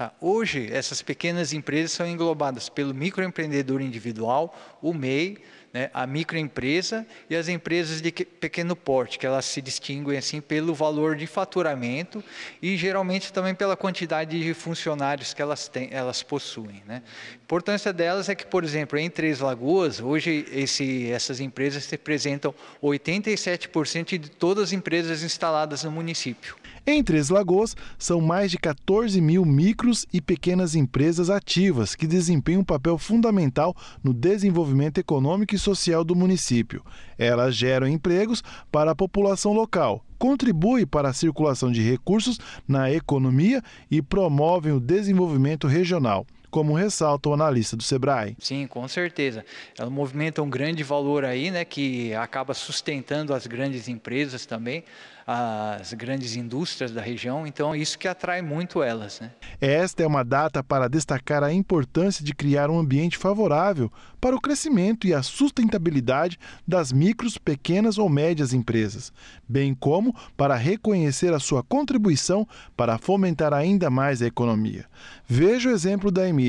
Speaker 29: Tá? Hoje, essas pequenas empresas são englobadas pelo microempreendedor individual, o MEI, né, a microempresa e as empresas de pequeno porte, que elas se distinguem assim pelo valor de faturamento e geralmente também pela quantidade de funcionários que elas têm, elas possuem. Né? A importância delas é que, por exemplo, em Três Lagoas, hoje esse, essas empresas representam 87% de todas as empresas instaladas no município.
Speaker 5: Em Três Lagoas, são mais de 14 mil micros e pequenas empresas ativas que desempenham um papel fundamental no desenvolvimento econômico e social do município. Elas geram empregos para a população local, contribuem para a circulação de recursos na economia e promovem o desenvolvimento regional como ressalta o analista do Sebrae.
Speaker 11: Sim, com certeza. Ela movimenta um grande valor aí, né, que acaba sustentando as grandes empresas também, as grandes indústrias da região, então isso que atrai muito elas. Né?
Speaker 5: Esta é uma data para destacar a importância de criar um ambiente favorável para o crescimento e a sustentabilidade das micros, pequenas ou médias empresas, bem como para reconhecer a sua contribuição para fomentar ainda mais a economia. Veja o exemplo da Emília,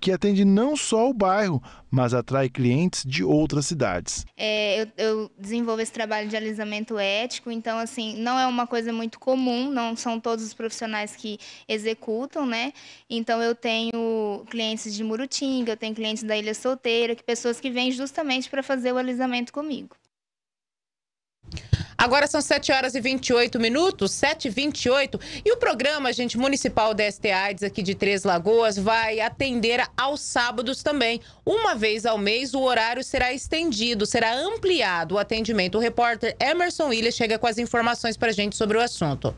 Speaker 5: que atende não só o bairro, mas atrai clientes de outras cidades.
Speaker 28: É, eu, eu desenvolvo esse trabalho de alisamento ético, então assim não é uma coisa muito comum, não são todos os profissionais que executam, né? Então eu tenho clientes de Murutinga, eu tenho clientes da Ilha Solteira, que pessoas que vêm justamente para fazer o alisamento comigo.
Speaker 3: Agora são 7 horas e 28 minutos, 7 e 28 e o programa, gente, municipal da ST AIDS aqui de Três Lagoas vai atender aos sábados também. Uma vez ao mês, o horário será estendido, será ampliado o atendimento. O repórter Emerson Williams chega com as informações para gente sobre o assunto.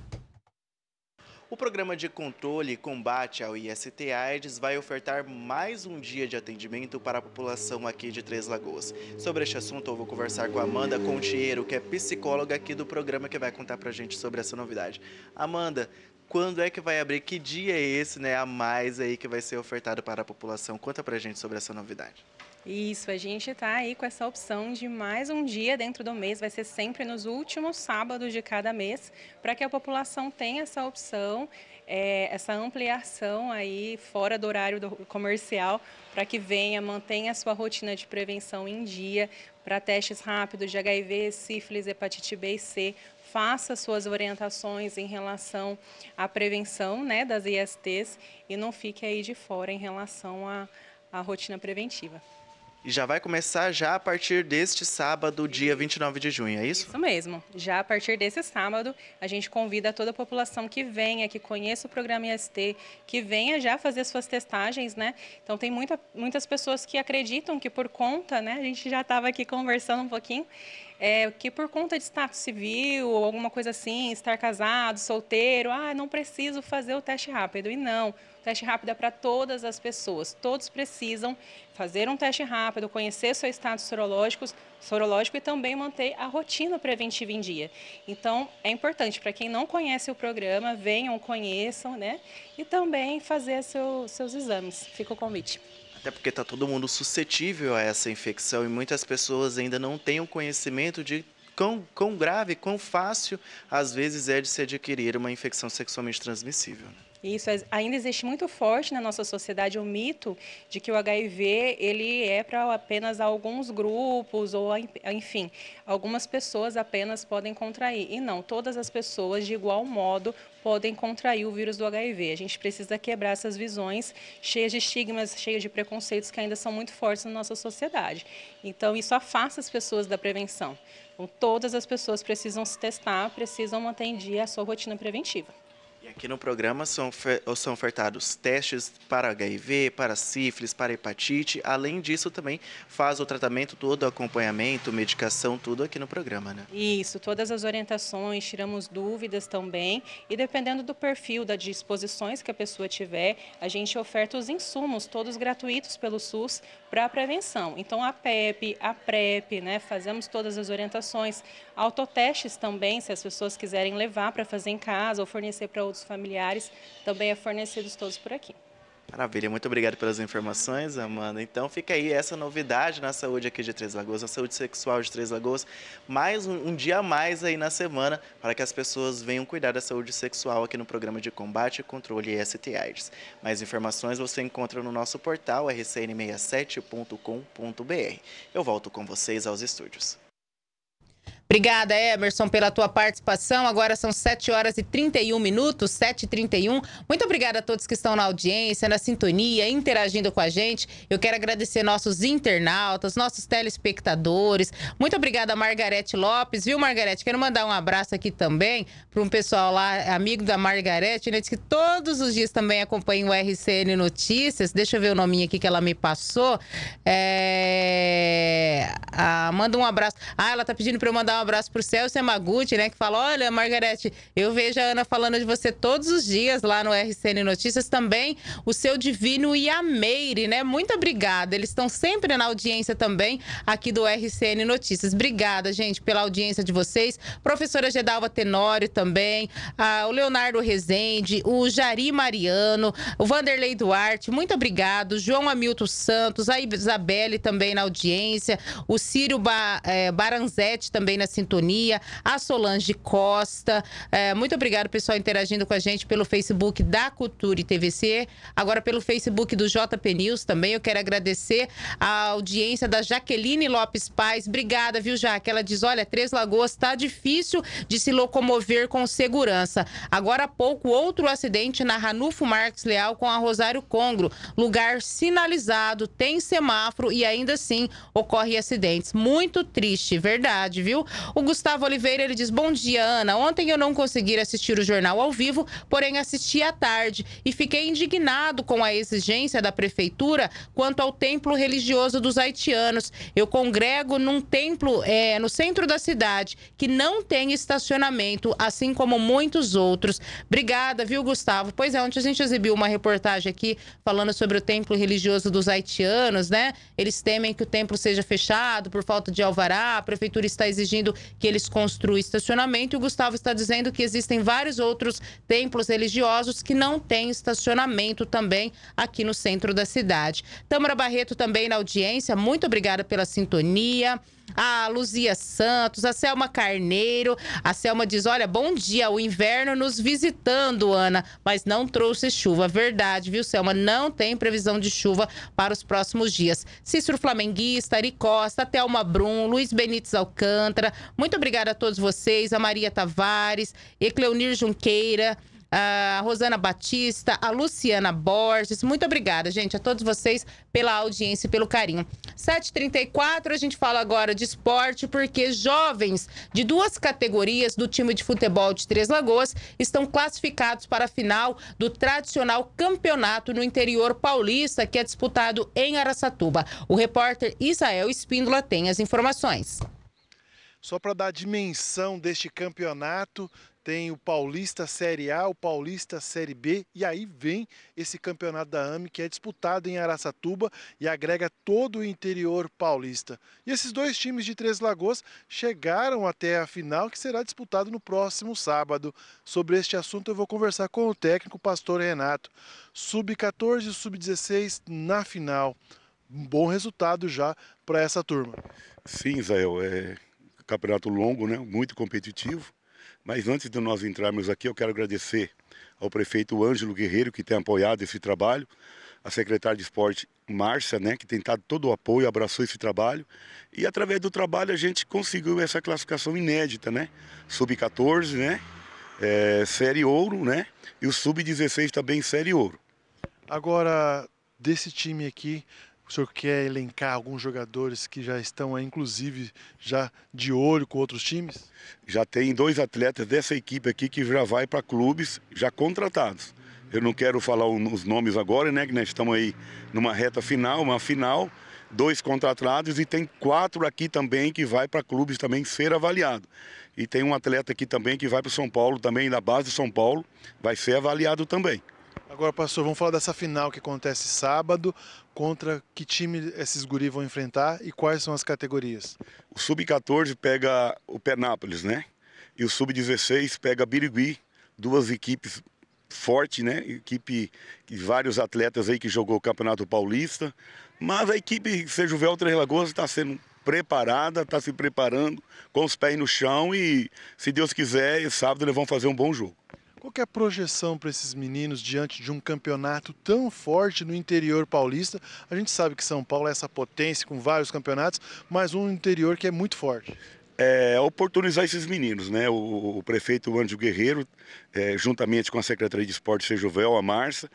Speaker 13: O programa de controle e combate ao IST-AIDS vai ofertar mais um dia de atendimento para a população aqui de Três Lagoas. Sobre este assunto, eu vou conversar com a Amanda Contiero, que é psicóloga aqui do programa, que vai contar para a gente sobre essa novidade. Amanda, quando é que vai abrir? Que dia é esse, né, a mais aí que vai ser ofertado para a população? Conta para a gente sobre essa novidade.
Speaker 30: Isso, a gente está aí com essa opção de mais um dia dentro do mês, vai ser sempre nos últimos sábados de cada mês, para que a população tenha essa opção, é, essa ampliação aí fora do horário do comercial, para que venha, mantenha a sua rotina de prevenção em dia, para testes rápidos de HIV, sífilis, hepatite B e C, faça suas orientações em relação à prevenção né, das ISTs e não fique aí de fora em relação à, à rotina preventiva.
Speaker 13: E já vai começar já a partir deste sábado, dia 29 de junho, é isso?
Speaker 30: Isso mesmo. Já a partir desse sábado, a gente convida toda a população que venha, que conheça o programa IST, que venha já fazer suas testagens, né? Então tem muita, muitas pessoas que acreditam que por conta, né? A gente já estava aqui conversando um pouquinho, é, que por conta de status civil ou alguma coisa assim, estar casado, solteiro, ah, não preciso fazer o teste rápido. E não, teste rápido é para todas as pessoas. Todos precisam fazer um teste rápido, conhecer seu estado sorológico, sorológico e também manter a rotina preventiva em dia. Então, é importante para quem não conhece o programa, venham, conheçam, né? E também fazer seu, seus exames. Fica o convite.
Speaker 13: Até porque está todo mundo suscetível a essa infecção e muitas pessoas ainda não têm o conhecimento de quão, quão grave, quão fácil às vezes é de se adquirir uma infecção sexualmente transmissível. Né?
Speaker 30: Isso ainda existe muito forte na nossa sociedade o mito de que o HIV ele é para apenas alguns grupos ou enfim, algumas pessoas apenas podem contrair. E não, todas as pessoas de igual modo podem contrair o vírus do HIV. A gente precisa quebrar essas visões cheias de estigmas, cheias de preconceitos que ainda são muito fortes na nossa sociedade. Então isso afasta as pessoas da prevenção. Então todas as pessoas precisam se testar, precisam manter em dia a sua rotina preventiva.
Speaker 13: Aqui no programa são, são ofertados testes para HIV, para sífilis, para hepatite. Além disso, também faz o tratamento todo, acompanhamento, medicação, tudo aqui no programa, né?
Speaker 30: Isso, todas as orientações, tiramos dúvidas também. E dependendo do perfil, das disposições que a pessoa tiver, a gente oferta os insumos, todos gratuitos pelo SUS, para a prevenção. Então, a PEP, a PrEP, né? Fazemos todas as orientações. Autotestes também, se as pessoas quiserem levar para fazer em casa ou fornecer para outros familiares, também é fornecidos todos por aqui.
Speaker 13: Maravilha, muito obrigado pelas informações, Amanda. Então fica aí essa novidade na saúde aqui de Três Lagoas, na saúde sexual de Três Lagoas, mais um, um, dia a mais aí na semana para que as pessoas venham cuidar da saúde sexual aqui no programa de combate e controle STIs. Mais informações você encontra no nosso portal rcn67.com.br. Eu volto com vocês aos estúdios.
Speaker 3: Obrigada, Emerson, pela tua participação. Agora são 7 horas e 31 minutos, 7 e 31 Muito obrigada a todos que estão na audiência, na sintonia, interagindo com a gente. Eu quero agradecer nossos internautas, nossos telespectadores. Muito obrigada a Margarete Lopes, viu, Margarete? Quero mandar um abraço aqui também para um pessoal lá, amigo da Margarete, né? Que todos os dias também acompanha o RCN Notícias. Deixa eu ver o nominho aqui que ela me passou. É... Ah, manda um abraço. Ah, ela tá pedindo para eu mandar um abraço pro Celso Yamaguchi, né? Que fala: Olha, Margarete, eu vejo a Ana falando de você todos os dias lá no RCN Notícias. Também o seu Divino e a Meire, né? Muito obrigada. Eles estão sempre na audiência também aqui do RCN Notícias. Obrigada, gente, pela audiência de vocês. Professora Gedalva Tenório também, o Leonardo Rezende, o Jari Mariano, o Vanderlei Duarte, muito obrigado. João Hamilton Santos, a Isabelle também na audiência, o Círio ba, é, Baranzetti também na sintonia, a Solange Costa. É, muito obrigado, pessoal, interagindo com a gente pelo Facebook da Cultura e TVC, agora pelo Facebook do JP News também. Eu quero agradecer a audiência da Jaqueline Lopes Paz. Obrigada, viu, Jaque? Ela diz: olha, Três Lagoas está difícil de se locomover com segurança. Agora há pouco, outro acidente na Ranulfo Marques Leal com a Rosário Congro. Lugar sinalizado, tem semáforo e ainda assim ocorre acidentes. Muito triste, verdade, viu? O Gustavo Oliveira ele diz: Bom dia, Ana. Ontem eu não consegui assistir o jornal ao vivo, porém assisti à tarde e fiquei indignado com a exigência da prefeitura quanto ao templo religioso dos haitianos. Eu congrego num templo é, no centro da cidade que não tem estacionamento, assim como muitos outros. Obrigada, viu, Gustavo? Pois é, ontem a gente exibiu uma reportagem aqui falando sobre o templo religioso dos haitianos, né? Eles temem que o templo seja fechado por falta de alvará, a prefeitura está exigindo que eles construam estacionamento. E o Gustavo está dizendo que existem vários outros templos religiosos que não têm estacionamento também aqui no centro da cidade. Tâmara Barreto também na audiência, muito obrigada pela sintonia a Luzia Santos, a Selma Carneiro. A Selma diz: Olha, bom dia, o inverno nos visitando, Ana, mas não trouxe chuva. Verdade, viu, Selma? Não tem previsão de chuva para os próximos dias. Cícero Flamenguista, Ari Costa, Thelma Brum, Luiz Benites Alcântara. Muito obrigada a todos vocês, a Maria Tavares, Ecleonir Junqueira a Rosana Batista, a Luciana Borges. Muito obrigada, gente, a todos vocês pela audiência e pelo carinho. 7h34, a gente fala agora de esporte, porque jovens de duas categorias do time de futebol de Três Lagoas estão classificados para a final do tradicional campeonato no interior paulista, que é disputado em Araçatuba. O repórter Israel Espíndola tem as informações.
Speaker 5: Só para dar a dimensão deste campeonato, tem o Paulista Série A, o Paulista Série B e aí vem esse campeonato da AME que é disputado em Araçatuba e agrega todo o interior paulista. E esses dois times de Três Lagoas chegaram até a final que será disputado no próximo sábado. Sobre este assunto eu vou conversar com o técnico Pastor Renato. Sub-14 e Sub-16 na final. Um bom resultado já para essa turma.
Speaker 31: Sim, Israel, é campeonato longo, né? muito competitivo mas antes de nós entrarmos aqui, eu quero agradecer ao prefeito Ângelo Guerreiro, que tem apoiado esse trabalho, a secretária de esporte Márcia, né, que tem dado todo o apoio, abraçou esse trabalho. E através do trabalho a gente conseguiu essa classificação inédita, né? Sub-14, né? É, série ouro, né? E o Sub-16 também série ouro.
Speaker 5: Agora, desse time aqui, o senhor quer elencar alguns jogadores que já estão inclusive, já de olho com outros times?
Speaker 31: Já tem dois atletas dessa equipe aqui que já vai para clubes já contratados. Eu não quero falar os nomes agora, né? Que nós estamos aí numa reta final, uma final, dois contratados e tem quatro aqui também que vai para clubes também ser avaliado. E tem um atleta aqui também que vai para São Paulo, também da base de São Paulo, vai ser avaliado também.
Speaker 5: Agora, pastor, vamos falar dessa final que acontece sábado. Contra que time esses guri vão enfrentar e quais são as categorias?
Speaker 31: O Sub-14 pega o Penápolis, né? E o Sub-16 pega Birigui. Duas equipes fortes, né? Equipe de vários atletas aí que jogou o Campeonato Paulista. Mas a equipe Sejuvel Três Lagoas está sendo preparada, está se preparando com os pés no chão e, se Deus quiser, sábado eles vão fazer um bom jogo.
Speaker 5: Qual é a projeção para esses meninos diante de um campeonato tão forte no interior paulista? A gente sabe que São Paulo é essa potência com vários campeonatos, mas um interior que é muito forte.
Speaker 31: É, oportunizar esses meninos, né? O, o prefeito Anjo Guerreiro, é, juntamente com a Secretaria de Esporte Sejovel, a Marça,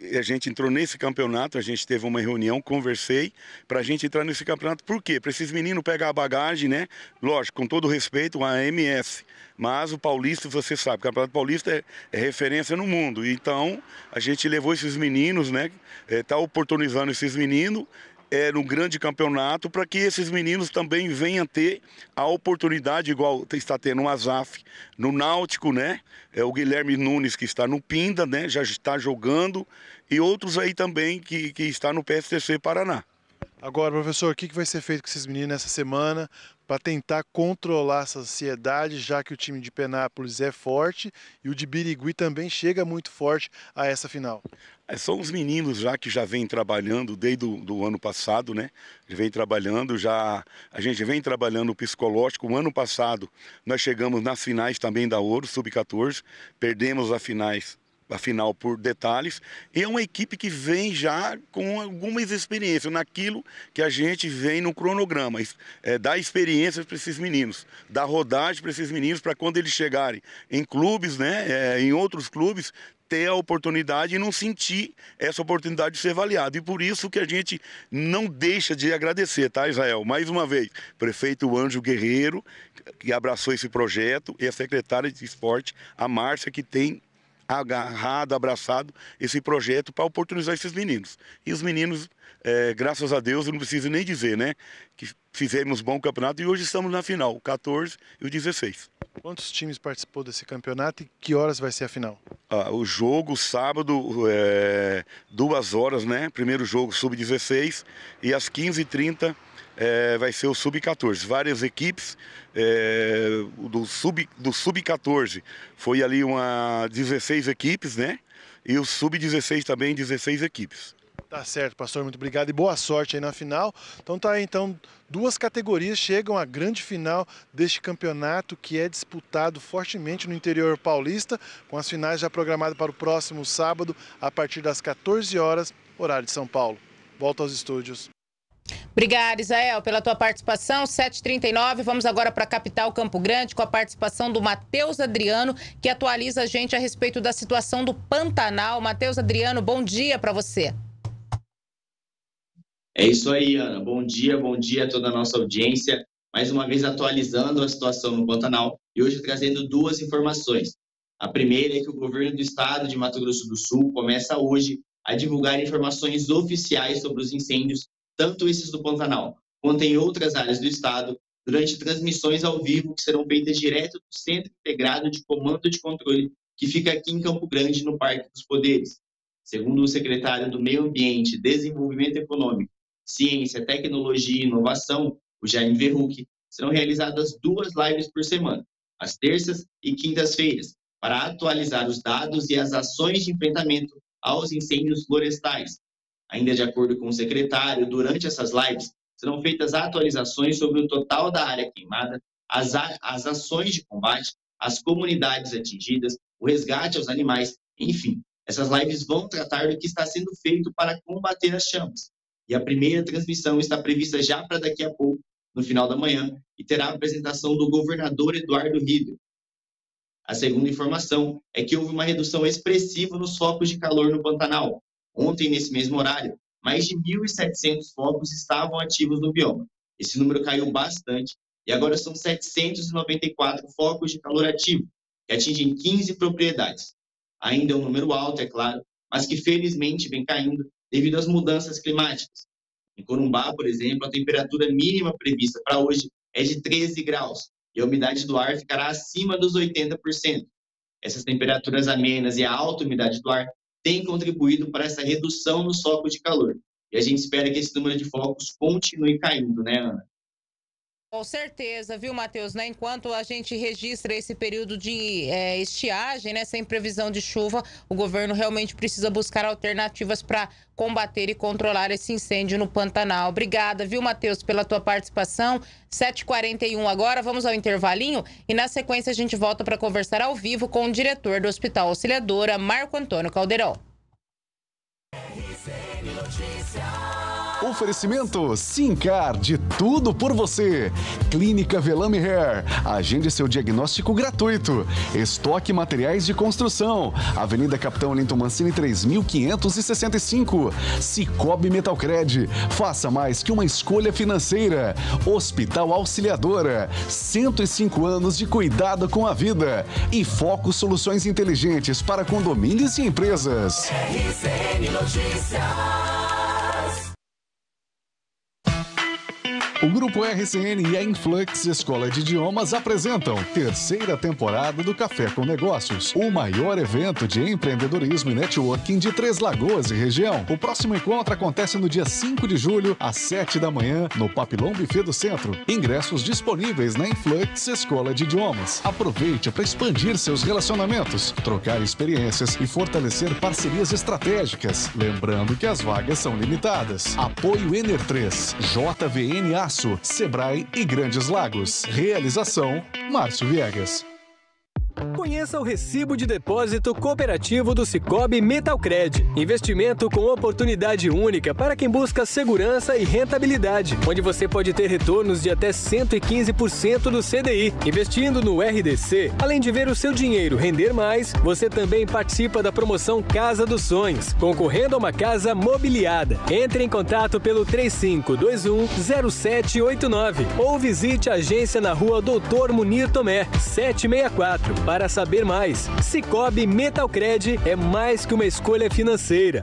Speaker 31: a gente entrou nesse campeonato, a gente teve uma reunião, conversei para a gente entrar nesse campeonato. Por quê? Para esses meninos pegar a bagagem, né? Lógico, com todo respeito, a MS. Mas o Paulista, você sabe, o Campeonato Paulista é, é referência no mundo. Então, a gente levou esses meninos, né? Está é, oportunizando esses meninos é, no grande campeonato para que esses meninos também venham ter a oportunidade, igual está tendo o Azaf no Náutico, né? É o Guilherme Nunes que está no Pinda, né? Já está jogando e outros aí também que, que está no PSTC Paraná.
Speaker 5: Agora, professor, o que vai ser feito com esses meninos essa semana para tentar controlar essa ansiedade, já que o time de Penápolis é forte e o de Birigui também chega muito forte a essa final?
Speaker 31: É, são os meninos já que já vem trabalhando desde o do ano passado, né? Vem trabalhando já, a gente vem trabalhando o psicológico. O ano passado nós chegamos nas finais também da Ouro, sub-14, perdemos as finais a final por detalhes. E é uma equipe que vem já com algumas experiências naquilo que a gente vem no cronograma. É, dar experiências para esses meninos, dar rodagem para esses meninos, para quando eles chegarem em clubes, né, é, em outros clubes, ter a oportunidade e não sentir essa oportunidade de ser avaliado. E por isso que a gente não deixa de agradecer, tá, Israel? Mais uma vez, prefeito Anjo Guerreiro, que abraçou esse projeto, e a secretária de esporte, a Márcia, que tem agarrado, abraçado esse projeto para oportunizar esses meninos. E os meninos, é, graças a Deus, eu não preciso nem dizer, né? Que fizemos bom campeonato e hoje estamos na final, o 14 e o 16.
Speaker 5: Quantos times participou desse campeonato e que horas vai ser a final?
Speaker 31: Ah, o jogo, sábado, é, duas horas, né? Primeiro jogo, sub-16 e às 15h30 é, vai ser o Sub-14. Várias equipes é, do Sub-14 do sub foi ali uma 16 equipes, né? E o Sub-16 também 16 equipes.
Speaker 5: Tá certo, pastor, muito obrigado e boa sorte aí na final. Então tá aí, então, duas categorias chegam à grande final deste campeonato que é disputado fortemente no interior paulista, com as finais já programadas para o próximo sábado, a partir das 14 horas, horário de São Paulo. Volta aos estúdios.
Speaker 3: Obrigada, Isael, pela tua participação. 7h39, vamos agora para a capital Campo Grande com a participação do Matheus Adriano, que atualiza a gente a respeito da situação do Pantanal. Matheus Adriano, bom dia para você.
Speaker 32: É isso aí, Ana. Bom dia, bom dia a toda a nossa audiência. Mais uma vez atualizando a situação no Pantanal e hoje trazendo duas informações. A primeira é que o governo do estado de Mato Grosso do Sul começa hoje a divulgar informações oficiais sobre os incêndios tanto esses do Pantanal quanto em outras áreas do estado, durante transmissões ao vivo que serão feitas direto do Centro Integrado de Comando de Controle, que fica aqui em Campo Grande, no Parque dos Poderes. Segundo o secretário do Meio Ambiente, Desenvolvimento Econômico, Ciência, Tecnologia e Inovação, o Jaime Verruc, serão realizadas duas lives por semana, às terças e quintas-feiras, para atualizar os dados e as ações de enfrentamento aos incêndios florestais, Ainda de acordo com o secretário, durante essas lives serão feitas atualizações sobre o total da área queimada, as, as ações de combate, as comunidades atingidas, o resgate aos animais, enfim. Essas lives vão tratar do que está sendo feito para combater as chamas. E a primeira transmissão está prevista já para daqui a pouco, no final da manhã, e terá a apresentação do governador Eduardo Rieder. A segunda informação é que houve uma redução expressiva nos focos de calor no Pantanal, Ontem, nesse mesmo horário, mais de 1.700 focos estavam ativos no bioma. Esse número caiu bastante e agora são 794 focos de calor ativo, que atingem 15 propriedades. Ainda é um número alto, é claro, mas que felizmente vem caindo devido às mudanças climáticas. Em Corumbá, por exemplo, a temperatura mínima prevista para hoje é de 13 graus e a umidade do ar ficará acima dos 80%. Essas temperaturas amenas e a alta umidade do ar tem contribuído para essa redução no soco de calor. E a gente espera que esse número de focos continue caindo, né, Ana?
Speaker 3: Com certeza, viu, Matheus? Né? Enquanto a gente registra esse período de é, estiagem, né, sem previsão de chuva, o governo realmente precisa buscar alternativas para combater e controlar esse incêndio no Pantanal. Obrigada, viu, Matheus, pela tua participação. 7h41 agora, vamos ao intervalinho e na sequência a gente volta para conversar ao vivo com o diretor do Hospital Auxiliadora, Marco Antônio Caldeirão.
Speaker 16: Oferecimento Simcar, de tudo por você. Clínica Velame Hair, agende seu diagnóstico gratuito. Estoque materiais de construção. Avenida Capitão Linton Mancini 3565. Cicobi Metalcred, faça mais que uma escolha financeira. Hospital Auxiliadora, 105 anos de cuidado com a vida. E Foco Soluções Inteligentes para condomínios e empresas.
Speaker 33: RCN Notícias.
Speaker 16: O Grupo RCN e a Influx Escola de Idiomas apresentam terceira temporada do Café com Negócios, o maior evento de empreendedorismo e networking de Três Lagoas e região. O próximo encontro acontece no dia 5 de julho, às 7 da manhã, no Papilão Buffet do Centro. Ingressos disponíveis na Influx Escola de Idiomas. Aproveite para expandir seus relacionamentos, trocar experiências e fortalecer parcerias estratégicas. Lembrando que as vagas são limitadas. Apoio Ener 3, JVN Aço, Sebrae e Grandes Lagos. Realização: Márcio Viegas.
Speaker 27: Conheça o recibo de depósito cooperativo do Cicobi Metalcred. Investimento com oportunidade única para quem busca segurança e rentabilidade, onde você pode ter retornos de até 115% do CDI. Investindo no RDC, além de ver o seu dinheiro render mais, você também participa da promoção Casa dos Sonhos, concorrendo a uma casa mobiliada. Entre em contato pelo 3521-0789 ou visite a agência na rua Doutor Munir Tomé, 764 para saber mais, Cicobi Metalcred é mais que uma escolha financeira.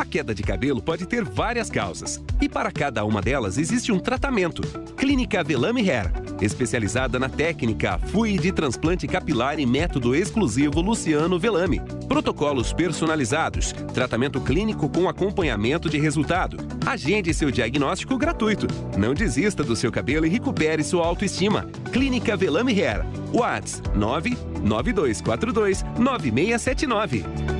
Speaker 21: A queda de cabelo pode ter várias causas, e para cada uma delas existe um tratamento. Clínica Velame Hair, especializada na técnica FUI de transplante capilar e método exclusivo Luciano Velame. Protocolos personalizados, tratamento clínico com acompanhamento de resultado. Agende seu diagnóstico gratuito. Não desista do seu cabelo e recupere sua autoestima. Clínica Velame Hair. Whats 99242 9679.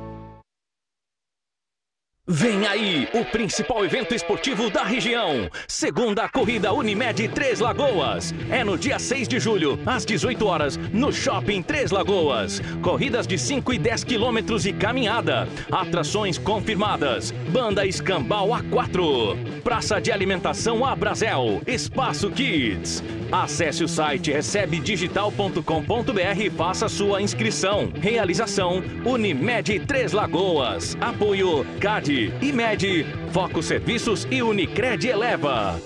Speaker 34: Vem aí o principal evento esportivo da região. Segunda corrida Unimed Três Lagoas. É no dia 6 de julho, às 18 horas, no Shopping Três Lagoas. Corridas de 5 e 10 quilômetros e caminhada. Atrações confirmadas. Banda Escambau A4. Praça de Alimentação Abrazel. Espaço Kids. Acesse o site recebedigital.com.br e faça sua inscrição. Realização Unimed Três Lagoas. Apoio CAD, IMED, Foco Serviços e Unicred Eleva.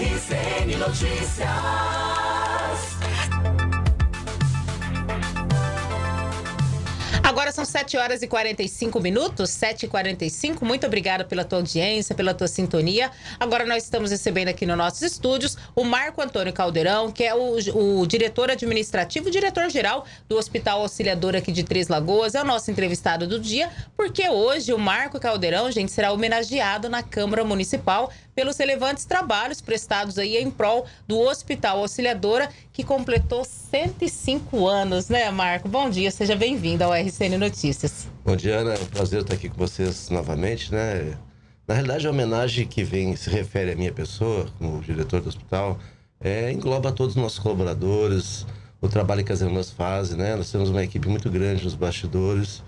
Speaker 33: RCN Notícias.
Speaker 3: Agora são 7 horas e 45 minutos, 7 e 45 Muito obrigada pela tua audiência, pela tua sintonia. Agora nós estamos recebendo aqui nos nossos estúdios o Marco Antônio Caldeirão, que é o, o diretor administrativo, diretor-geral do Hospital Auxiliador aqui de Três Lagoas. É o nosso entrevistado do dia, porque hoje o Marco Caldeirão, gente, será homenageado na Câmara Municipal pelos relevantes trabalhos prestados aí em prol do Hospital Auxiliadora, que completou 105 anos, né, Marco? Bom dia, seja bem-vindo ao RCN Notícias.
Speaker 35: Bom dia, Ana. É um prazer estar aqui com vocês novamente, né? Na realidade, a homenagem que vem se refere à minha pessoa, como diretor do hospital, é, engloba todos os nossos colaboradores, o trabalho que as irmãs fazem, né? Nós temos uma equipe muito grande nos bastidores.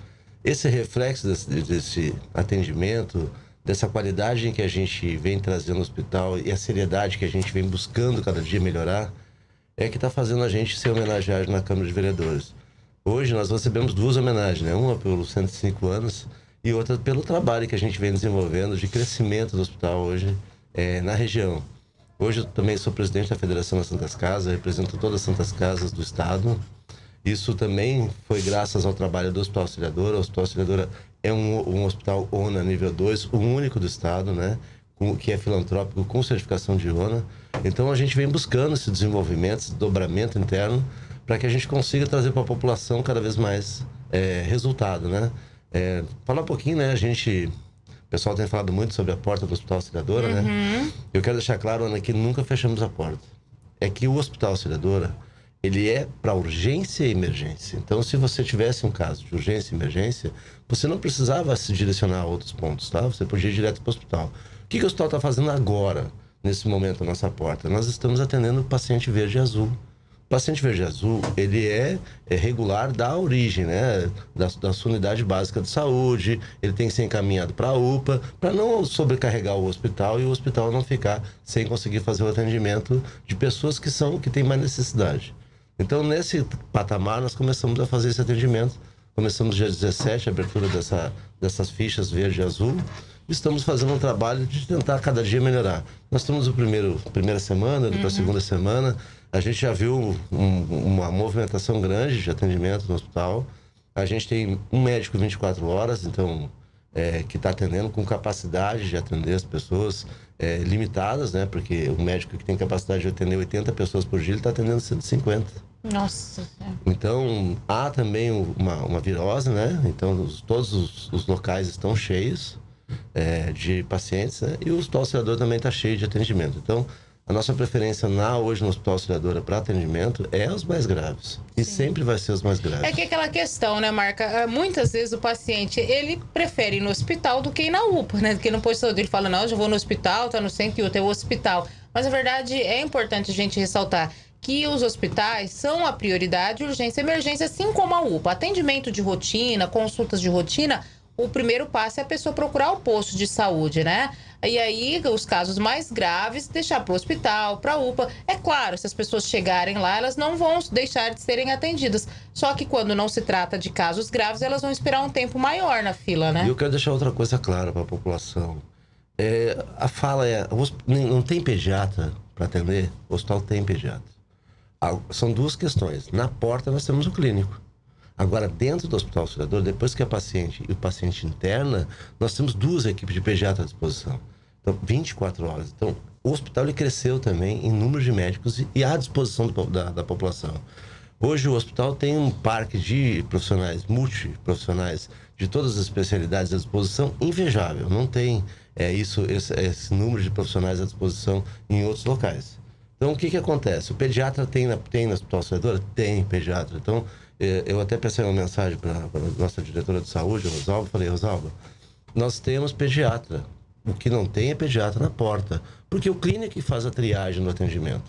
Speaker 35: Esse reflexo desse, desse atendimento, dessa qualidade que a gente vem trazendo no hospital e a seriedade que a gente vem buscando cada dia melhorar, é que está fazendo a gente ser homenageado na Câmara de Vereadores. Hoje nós recebemos duas homenagens, né? Uma pelos 105 anos e outra pelo trabalho que a gente vem desenvolvendo de crescimento do hospital hoje é, na região. Hoje eu também sou presidente da Federação das Santas Casas, represento todas as Santas Casas do Estado. Isso também foi graças ao trabalho do Hospital Auxiliadora. O Hospital Auxiliadora é um, um hospital ONA nível 2, o único do Estado, né? Com, que é filantrópico com certificação de ONA. Então a gente vem buscando esse desenvolvimento, esse dobramento interno, para que a gente consiga trazer para a população cada vez mais é, resultado, né? É, falar um pouquinho, né? A gente pessoal tem falado muito sobre a porta do Hospital Auxiliadora, né? uhum. né? Eu quero deixar claro, Ana, que nunca fechamos a porta. É que o Hospital Auxiliadora, ele é para urgência e emergência. Então, se você tivesse um caso de urgência e emergência, você não precisava se direcionar a outros pontos, tá? Você podia ir direto para o hospital. O que, que o hospital está fazendo agora, nesse momento, à nossa porta? Nós estamos atendendo o paciente verde e azul paciente verde azul, ele é, é regular da origem, né? Da, da, sua unidade básica de saúde, ele tem que ser encaminhado para a UPA, para não sobrecarregar o hospital e o hospital não ficar sem conseguir fazer o atendimento de pessoas que são que têm mais necessidade. Então, nesse patamar, nós começamos a fazer esse atendimento. Começamos dia 17, a abertura dessa, dessas fichas verde e azul. Estamos fazendo um trabalho de tentar cada dia melhorar. Nós estamos no primeiro primeira semana, uhum. a segunda semana. A gente já viu um, uma movimentação grande de atendimento no hospital. A gente tem um médico 24 horas, então, é, que está atendendo com capacidade de atender as pessoas é, limitadas, né? Porque o médico que tem capacidade de atender 80 pessoas por dia, ele está atendendo 150.
Speaker 3: Nossa.
Speaker 35: Então, há também uma, uma virose, né? Então, os, todos os, os, locais estão cheios é, de pacientes, né? E o hospital auxiliador também está cheio de atendimento. Então, a nossa preferência na hoje no Hospital Auxiliadora para atendimento é os mais graves. E sempre vai ser os mais graves.
Speaker 3: É que aquela questão, né, Marca? É, muitas vezes o paciente, ele prefere ir no hospital do que ir na UPA, né? Do que no posto de saúde. Ele fala, não, eu já vou no hospital, tá no centro, tem o hospital. Mas, na verdade, é importante a gente ressaltar que os hospitais são a prioridade, urgência e emergência, assim como a UPA. Atendimento de rotina, consultas de rotina, o primeiro passo é a pessoa procurar o posto de saúde, né? E aí, os casos mais graves, deixar para o hospital, para a UPA. É claro, se as pessoas chegarem lá, elas não vão deixar de serem atendidas. Só que quando não se trata de casos graves, elas vão esperar um tempo maior na fila, né?
Speaker 35: E eu quero deixar outra coisa clara para a população. É, a fala é: não tem pediatra para atender? O hospital tem pediatra. São duas questões. Na porta, nós temos o clínico. Agora, dentro do hospital auxiliador, depois que a paciente e o paciente interna, nós temos duas equipes de pediatra à disposição. Então, 24 horas. Então, o hospital ele cresceu também em número de médicos e, à disposição do, da, da população. Hoje o hospital tem um parque de profissionais, multiprofissionais, de todas as especialidades à disposição, invejável. Não tem é, isso, esse, esse, número de profissionais à disposição em outros locais. Então, o que, que acontece? O pediatra tem, na, tem no Hospital Auxiliadora? Tem pediatra. Então, é, eu até pensei uma mensagem para a nossa diretora de saúde, Rosalba, falei, Rosalba, nós temos pediatra. O que não tem é pediatra na porta. Porque o clínico faz a triagem no atendimento.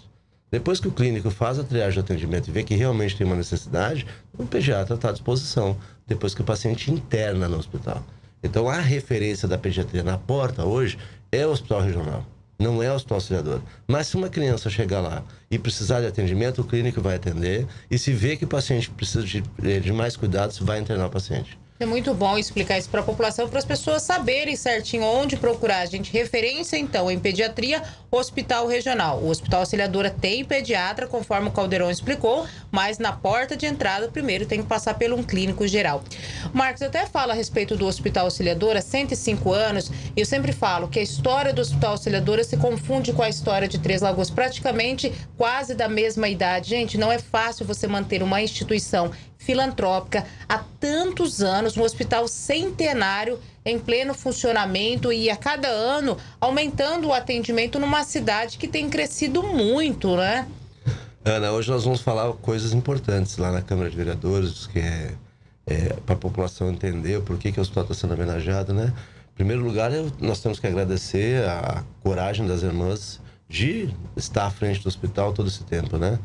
Speaker 35: Depois que o clínico faz a triagem do atendimento e vê que realmente tem uma necessidade, o pediatra está à disposição. Depois que o paciente interna no hospital. Então, a referência da pediatria na porta hoje é o hospital regional. Não é o auxiliador. Mas se uma criança chegar lá e precisar de atendimento, o clínico vai atender. E se vê que o paciente precisa de, de mais cuidados, vai internar o paciente.
Speaker 3: É muito bom explicar isso para a população, para as pessoas saberem certinho onde procurar. A gente referência, então, em pediatria, Hospital Regional. O Hospital Auxiliadora tem pediatra, conforme o Caldeirão explicou, mas na porta de entrada, primeiro tem que passar pelo um clínico geral. Marcos, até fala a respeito do Hospital Auxiliadora, 105 anos, e eu sempre falo que a história do Hospital Auxiliadora se confunde com a história de Três Lagoas, praticamente quase da mesma idade. Gente, não é fácil você manter uma instituição filantrópica há tantos anos, um hospital centenário em pleno funcionamento e a cada ano aumentando o atendimento numa cidade que tem crescido muito, né?
Speaker 35: Ana, hoje nós vamos falar coisas importantes lá na Câmara de Vereadores, que é, é para a população entender por que, que o hospital está sendo homenageado, né? Em primeiro lugar, nós temos que agradecer a coragem das irmãs de estar à frente do hospital todo esse tempo, né?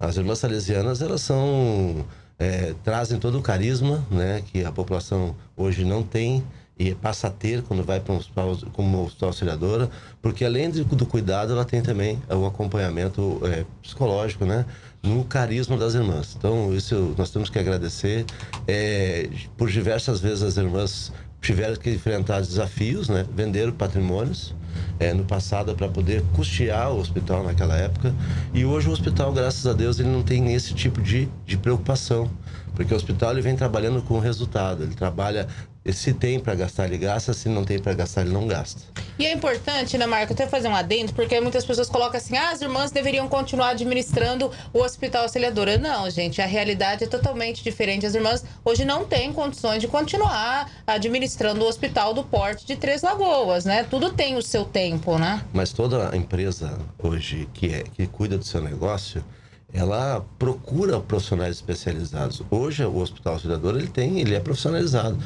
Speaker 35: As irmãs salesianas, elas são é, trazem todo o carisma né, que a população hoje não tem e passa a ter quando vai para um hospital como hospital auxiliadora, porque além do cuidado, ela tem também o acompanhamento é, psicológico, né? No carisma das irmãs. Então, isso nós temos que agradecer. É, por diversas vezes as irmãs tiveram que enfrentar desafios, né? Venderam patrimônios é, no passado para poder custear o hospital naquela época. E hoje o hospital, graças a Deus, ele não tem esse tipo de, de preocupação. Porque o hospital ele vem trabalhando com resultado. Ele trabalha se tem para gastar, ele gasta. Se não tem para gastar, ele não gasta.
Speaker 3: E é importante, né, Marco, até fazer um adendo, porque muitas pessoas colocam assim, ah, as irmãs deveriam continuar administrando o hospital auxiliadora. Não, gente, a realidade é totalmente diferente. As irmãs hoje não têm condições de continuar administrando o hospital do Porte de Três Lagoas, né? Tudo tem o seu tempo, né?
Speaker 35: Mas toda empresa hoje que, é, que cuida do seu negócio, ela procura profissionais especializados. Hoje o Hospital Auxiliador ele tem, ele é profissionalizado.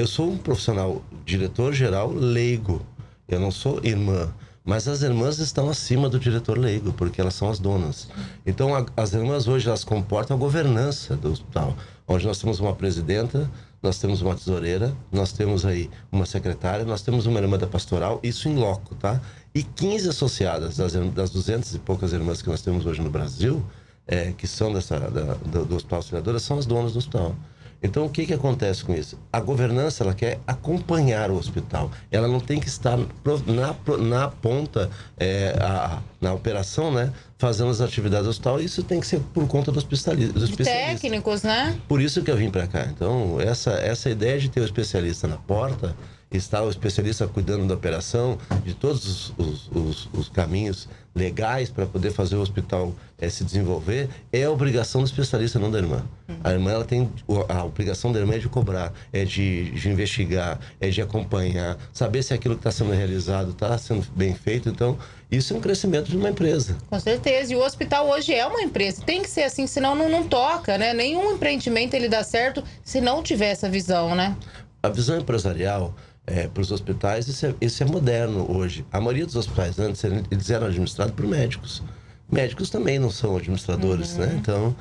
Speaker 35: Eu sou um profissional, diretor geral leigo. Eu não sou irmã. Mas as irmãs estão acima do diretor leigo, porque elas são as donas. Então, a, as irmãs hoje elas comportam a governança do hospital, onde nós temos uma presidenta, nós temos uma tesoureira, nós temos aí uma secretária, nós temos uma irmã da pastoral, isso em loco, tá? E 15 associadas das, das 200 e poucas irmãs que nós temos hoje no Brasil, é, que são dessa, da, do, do Hospital Auxiliadora, são as donas do hospital. Então, o que, que acontece com isso? A governança ela quer acompanhar o hospital. Ela não tem que estar na, na ponta, é, a, na operação, né? Fazendo as atividades do hospital. Isso tem que ser por conta dos especialistas.
Speaker 3: Técnicos, né?
Speaker 35: Por isso que eu vim para cá. Então, essa, essa ideia de ter o especialista na porta, está o especialista cuidando da operação, de todos os, os, os caminhos legais para poder fazer o hospital é, se desenvolver, é a obrigação do especialista, não da irmã. Uhum. A irmã ela tem a obrigação da irmã é de cobrar, é de, de investigar, é de acompanhar, saber se aquilo que está sendo realizado está sendo bem feito. Então, isso é um crescimento de uma empresa.
Speaker 3: Com certeza. E o hospital hoje é uma empresa. Tem que ser assim, senão não, não toca, né? Nenhum empreendimento ele dá certo se não tiver essa visão, né?
Speaker 35: A visão empresarial é, para os hospitais, isso é, isso é moderno hoje. A maioria dos hospitais antes, eles eram administrados por médicos. Médicos também não são administradores, né? uhum. né? Então,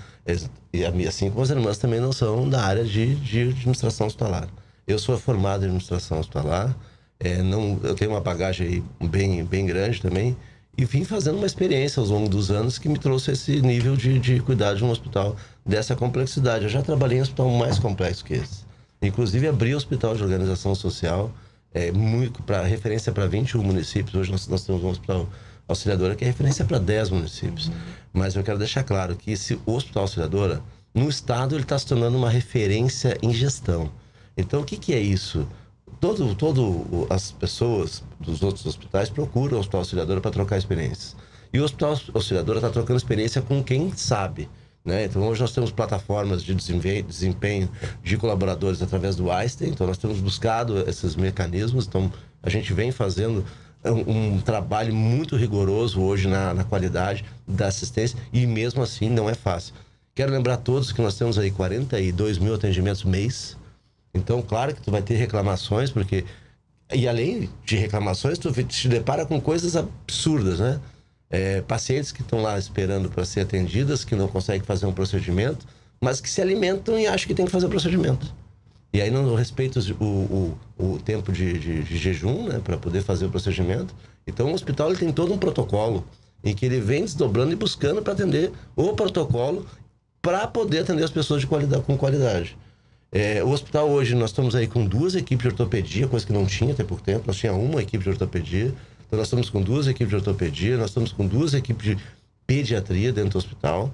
Speaker 35: e assim como as irmãs também não são da área de, de administração hospitalar. Eu sou formado em administração hospitalar, é, não, eu tenho uma bagagem bem, bem grande também, e vim fazendo uma experiência ao longo dos anos que me trouxe esse nível de, de cuidar de um hospital dessa complexidade. Eu já trabalhei em um hospital mais complexo que esse. Inclusive, abri o hospital de organização social é, muito para referência para 21 municípios. Hoje nós, nós temos um hospital auxiliadora que é referência para 10 municípios. Uhum. Mas eu quero deixar claro que esse hospital auxiliadora, no estado, ele está se tornando uma referência em gestão. Então, o que, que é isso? Todo, todo as pessoas dos outros hospitais procuram o hospital auxiliadora para trocar experiências. E o hospital auxiliadora está trocando experiência com quem sabe. Né? Então, hoje nós temos plataformas de desempenho de colaboradores através do Einstein. Então, nós temos buscado esses mecanismos. Então, a gente vem fazendo um, um trabalho muito rigoroso hoje na, na, qualidade da assistência e mesmo assim não é fácil. Quero lembrar a todos que nós temos aí 42 mil atendimentos mês. Então, claro que tu vai ter reclamações, porque... E além de reclamações, tu te depara com coisas absurdas, né? É, pacientes que estão lá esperando para ser atendidas, que não conseguem fazer um procedimento, mas que se alimentam e acham que tem que fazer o procedimento. E aí não respeita o, o, o tempo de, de, de jejum, né, para poder fazer o procedimento. Então o hospital tem todo um protocolo em que ele vem desdobrando e buscando para atender o protocolo para poder atender as pessoas de qualidade, com qualidade. É, o hospital hoje, nós estamos aí com duas equipes de ortopedia, coisa que não tinha até por tempo. Nós tínhamos uma equipe de ortopedia. Então, nós estamos com duas equipes de ortopedia, nós estamos com duas equipes de pediatria dentro do hospital.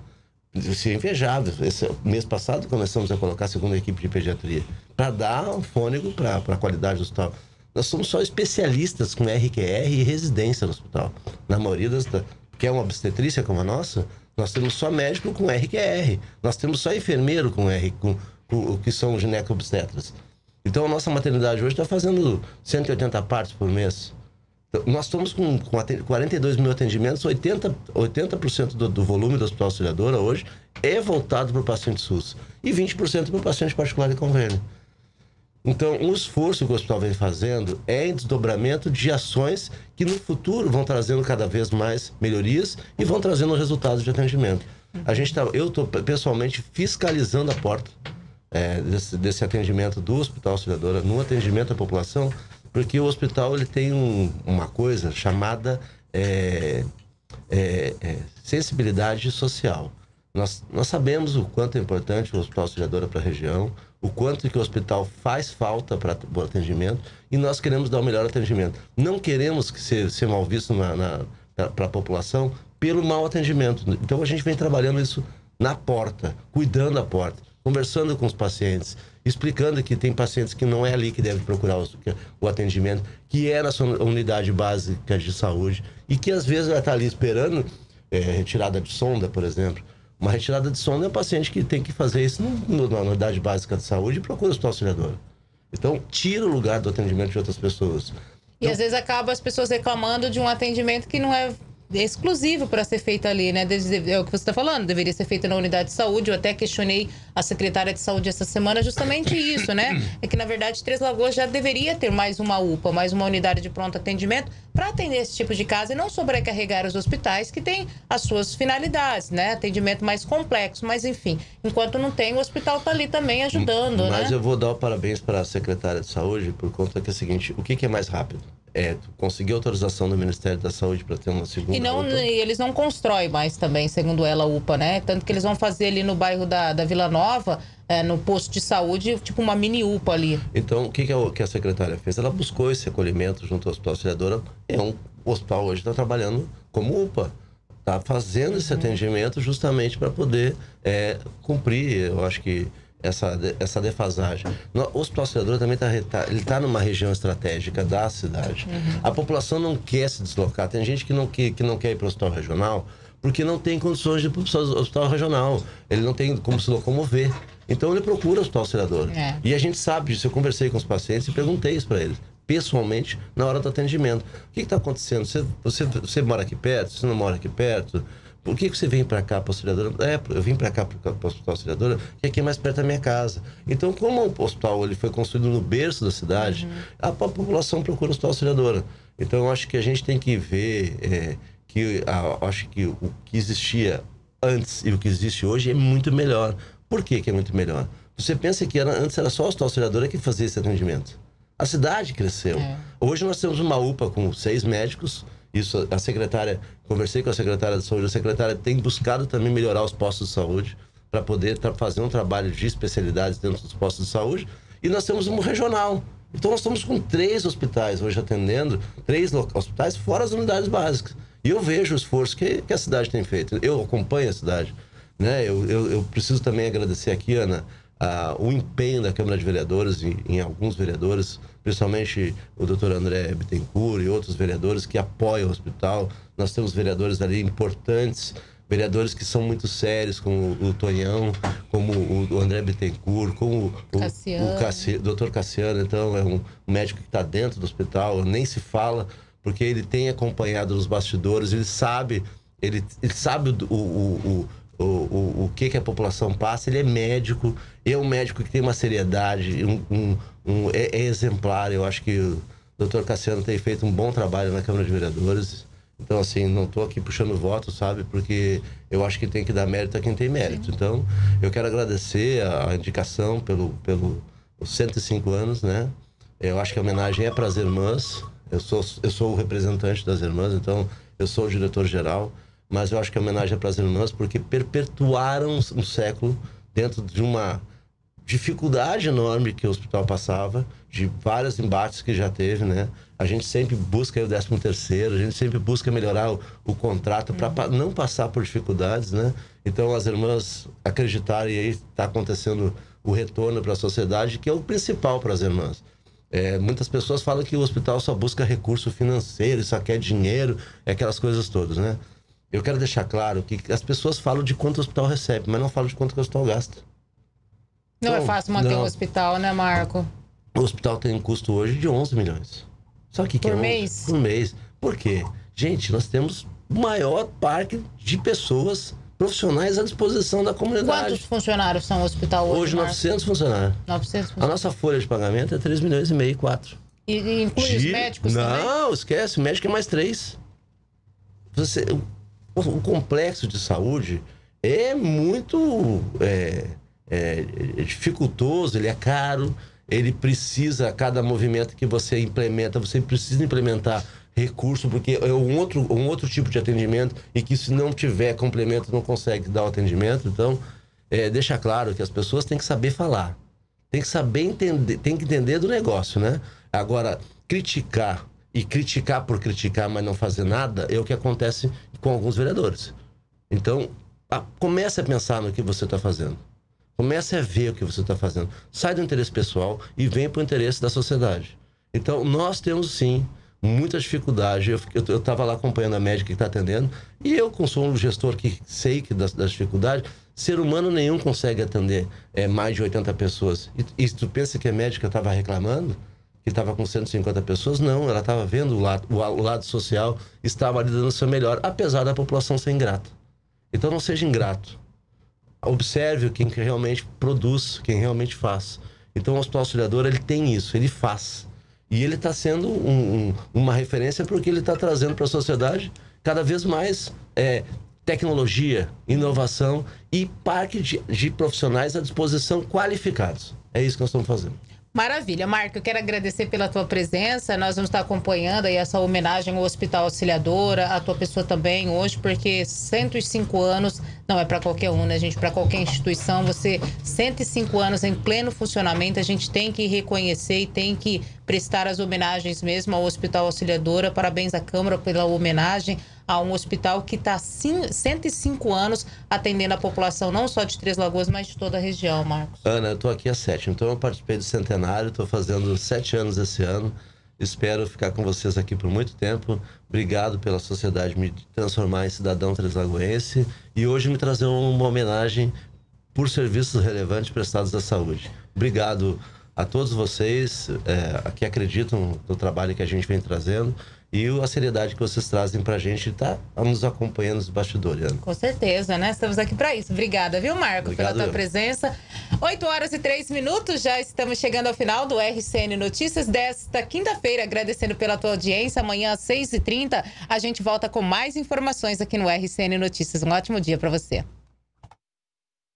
Speaker 35: Isso é invejável. Esse mês passado começamos a colocar a segunda equipe de pediatria para dar um fôlego para a qualidade do hospital. Nós somos só especialistas com RQR e residência no hospital. Na maioria das. Que é uma obstetrícia como a nossa, nós temos só médico com RQR. Nós temos só enfermeiro com R, com, com, que são ginecobstetras. Então a nossa maternidade hoje está fazendo 180 partes por mês. Nós estamos com, com 42 mil atendimentos, 80%, 80 do, do volume do Hospital Auxiliadora hoje é voltado para o paciente SUS e 20% para o paciente particular de convênio. Então, o esforço que o hospital vem fazendo é em desdobramento de ações que no futuro vão trazendo cada vez mais melhorias e vão trazendo resultados de atendimento. A gente tá, eu estou pessoalmente fiscalizando a porta é, desse, desse atendimento do Hospital Auxiliadora no atendimento à população, porque o hospital ele tem um, uma coisa chamada é, é, é, sensibilidade social. Nós, nós sabemos o quanto é importante o Hospital Auxiliadora para a região, o quanto que o hospital faz falta para o atendimento e nós queremos dar o melhor atendimento. Não queremos que ser, ser mal visto para a população pelo mau atendimento. Então a gente vem trabalhando isso na porta, cuidando da porta, conversando com os pacientes, explicando que tem pacientes que não é ali que deve procurar o, o atendimento, que é na sua unidade básica de saúde e que às vezes vai estar ali esperando é, retirada de sonda, por exemplo. Uma retirada de sonda é um paciente que tem que fazer isso no, na unidade básica de saúde e procura o hospital auxiliador. Então, tira o lugar do atendimento de outras pessoas.
Speaker 3: E às vezes acaba as pessoas reclamando de um atendimento que não é exclusivo para ser feito ali, né? É o que você está falando, deveria ser feito na unidade de saúde. Eu até questionei a secretária de saúde essa semana justamente isso, né? É que na verdade Três Lagoas já deveria ter mais uma UPA, mais uma unidade de pronto atendimento para atender esse tipo de caso e não sobrecarregar os hospitais que têm as suas finalidades, né? Atendimento mais complexo, mas enfim, enquanto não tem, o hospital está ali também ajudando,
Speaker 35: Mas
Speaker 3: né?
Speaker 35: eu vou dar o parabéns para a secretária de saúde por conta que é o seguinte, o que, que é mais rápido? É conseguir autorização do Ministério da Saúde para ter uma segunda
Speaker 3: E não,
Speaker 35: UPA.
Speaker 3: e eles não constroem mais também, segundo ela, a UPA, né? Tanto que eles vão fazer ali no bairro da, da Vila Nova, é, no posto de saúde, tipo uma mini UPA ali.
Speaker 35: Então, o que, que, a, que a secretária fez? Ela buscou esse acolhimento junto ao Hospital Auxiliadora. É um o hospital hoje está trabalhando como UPA. Está fazendo esse atendimento justamente para poder é, cumprir, eu acho que, essa, essa defasagem. O Hospital Auxiliadora também está ele tá numa região estratégica da cidade. A população não quer se deslocar. Tem gente que não, que, que não quer ir para o hospital regional porque não tem condições de ir para o hospital regional. Ele não tem como se locomover. Então ele procura o hospital auxiliador.
Speaker 3: É.
Speaker 35: E a gente sabe disso. Eu conversei com os pacientes e perguntei isso para eles, pessoalmente, na hora do atendimento. O que está acontecendo? Você, você, você mora aqui perto? Você não mora aqui perto? Por que, que você vem para cá para auxiliadora? É, eu vim para cá para o hospital auxiliadora, que aqui é mais perto da minha casa. Então, como o hospital ele foi construído no berço da cidade, a, po- população procura o hospital auxiliadora. Então, eu acho que a gente tem que ver é, que a- acho que o que existia antes e o que existe hoje é muito melhor. Por que, que é muito melhor? Você pensa que era- antes era só o hospital auxiliadora que fazia esse atendimento. A cidade cresceu. Hoje nós temos uma UPA com seis médicos. Isso, a secretária, conversei com a secretária de saúde, a secretária tem buscado também melhorar os postos de saúde para poder fazer um trabalho de especialidades dentro dos postos de saúde. E nós temos um regional. Então nós estamos com três hospitais hoje atendendo, três hospitais fora as unidades básicas. E eu vejo o esforço que, que a cidade tem feito. Eu acompanho a cidade. Né? Eu, eu, eu preciso também agradecer aqui, Ana, a- o empenho da Câmara de Vereadores, em, em alguns vereadores, principalmente o doutor André Bittencourt e outros vereadores que apoiam o hospital. Nós temos vereadores ali importantes, vereadores que são muito sérios, como o Tonhão, como o, André Bittencourt, como o,
Speaker 3: Cassiano.
Speaker 35: o Cassi, doutor Cassiano, então é um médico que está dentro do hospital, nem se fala, porque ele tem acompanhado nos bastidores, ele sabe, ele, ele sabe o, o, o, o, o, o que, que a população passa, ele é médico, e é um médico que tem uma seriedade, um, um, um- é, é exemplar. Eu acho que o doutor Cassiano tem feito um bom trabalho na Câmara de Vereadores. Então, assim, não estou aqui puxando voto, sabe? Porque eu acho que tem que dar mérito a quem tem mérito. Então, eu quero agradecer a, a indicação pelo, pelo os 105 anos, né? Eu acho que a homenagem é para as irmãs. Eu sou, eu sou o representante das irmãs, então eu sou o diretor-geral. Mas eu acho que a homenagem é para as irmãs porque perpetuaram um século dentro de uma dificuldade enorme que o hospital passava, de vários embates que já teve, né? A gente sempre busca o 13 terceiro, a gente sempre busca melhorar o, o contrato para não passar por dificuldades, né? Então as irmãs acreditarem e aí está acontecendo o retorno para a sociedade, que é o principal para as irmãs. É, muitas pessoas falam que o hospital só busca recurso financeiro, só quer dinheiro, é aquelas coisas todas, né? Eu quero deixar claro que as pessoas falam de quanto o hospital recebe, mas não falam de quanto o hospital gasta.
Speaker 3: Não é fácil manter
Speaker 35: não.
Speaker 3: um hospital, né, Marco?
Speaker 35: O hospital tem um custo hoje de 11 milhões. Sabe o que, que
Speaker 3: Por
Speaker 35: é 11?
Speaker 3: mês?
Speaker 35: Por mês. Por quê? Gente, nós temos o maior parque de pessoas profissionais à disposição da comunidade.
Speaker 3: Quantos funcionários são no hospital hoje,
Speaker 35: Hoje,
Speaker 3: Marco?
Speaker 35: 900 funcionários.
Speaker 3: 900
Speaker 35: A
Speaker 3: funcionários.
Speaker 35: nossa folha de pagamento é 3 milhões e meio, 4.
Speaker 3: E, e inclui os
Speaker 35: De-
Speaker 3: médicos
Speaker 35: Não,
Speaker 3: também?
Speaker 35: esquece, o médico é mais 3. Você, o, o complexo de saúde é muito. é, é, é dificultoso, ele é caro, ele precisa, cada movimento que você implementa, você precisa implementar recurso, porque é um outro, um outro tipo de atendimento e que se não tiver complemento não consegue dar o atendimento. Então, é, deixa claro que as pessoas têm que saber falar, tem que saber entender, tem que entender do negócio, né? Agora, criticar e criticar por criticar, mas não fazer nada, é o que acontece com alguns vereadores. Então, a, comece a pensar no que você está fazendo. Comece a ver o que você está fazendo. Sai do interesse pessoal e vem para o interesse da sociedade. Então, nós temos sim muita dificuldade. Eu estava lá acompanhando a médica que está atendendo e eu, como sou um gestor que sei que das, das dificuldades, ser humano nenhum consegue atender é, mais de 80 pessoas. E, e tu pensa que a médica estava reclamando? Que estava com 150 pessoas? Não, ela estava vendo o lado, o, o lado social, estava ali dando o seu melhor, apesar da população ser ingrata. Então não seja ingrato. Observe quem realmente produz, quem realmente faz. Então o Hospital Auxiliador, ele tem isso, ele faz. E ele está sendo um, um, uma referência porque ele está trazendo para a sociedade cada vez mais é, tecnologia, inovação e parque de, de profissionais à disposição qualificados. É isso que nós estamos fazendo.
Speaker 3: Maravilha. Marco, eu quero agradecer pela tua presença. Nós vamos estar acompanhando aí essa homenagem ao Hospital Auxiliadora, a tua pessoa também hoje, porque 105 anos não é para qualquer um, né, gente? Para qualquer instituição, você 105 anos em pleno funcionamento, a gente tem que reconhecer e tem que prestar as homenagens mesmo ao Hospital Auxiliadora. Parabéns à Câmara pela homenagem a um hospital que está 105 anos atendendo a população não só de Três Lagoas, mas de toda a região, Marcos.
Speaker 35: Ana, eu estou aqui há sete, então eu participei do centenário, estou fazendo sete anos esse ano. Espero ficar com vocês aqui por muito tempo. Obrigado pela sociedade me transformar em cidadão treslagoense e hoje me trazer uma homenagem por serviços relevantes prestados à saúde. Obrigado a todos vocês é, que acreditam no trabalho que a gente vem trazendo e a seriedade que vocês trazem para a gente está nos acompanhando nos bastidores.
Speaker 3: Com certeza, né? Estamos aqui para isso. Obrigada, viu, Marco,
Speaker 35: Obrigado,
Speaker 3: pela tua
Speaker 35: eu.
Speaker 3: presença. 8 horas e 3 minutos, já estamos chegando ao final do RCN Notícias desta quinta-feira. Agradecendo pela tua audiência. Amanhã às 6h30 a gente volta com mais informações aqui no RCN Notícias. Um ótimo dia para você.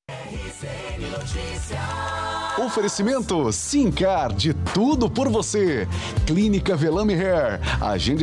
Speaker 2: RCN Notícias.
Speaker 16: Oferecimento Simcar, de tudo por você. Clínica Velame Hair. Agende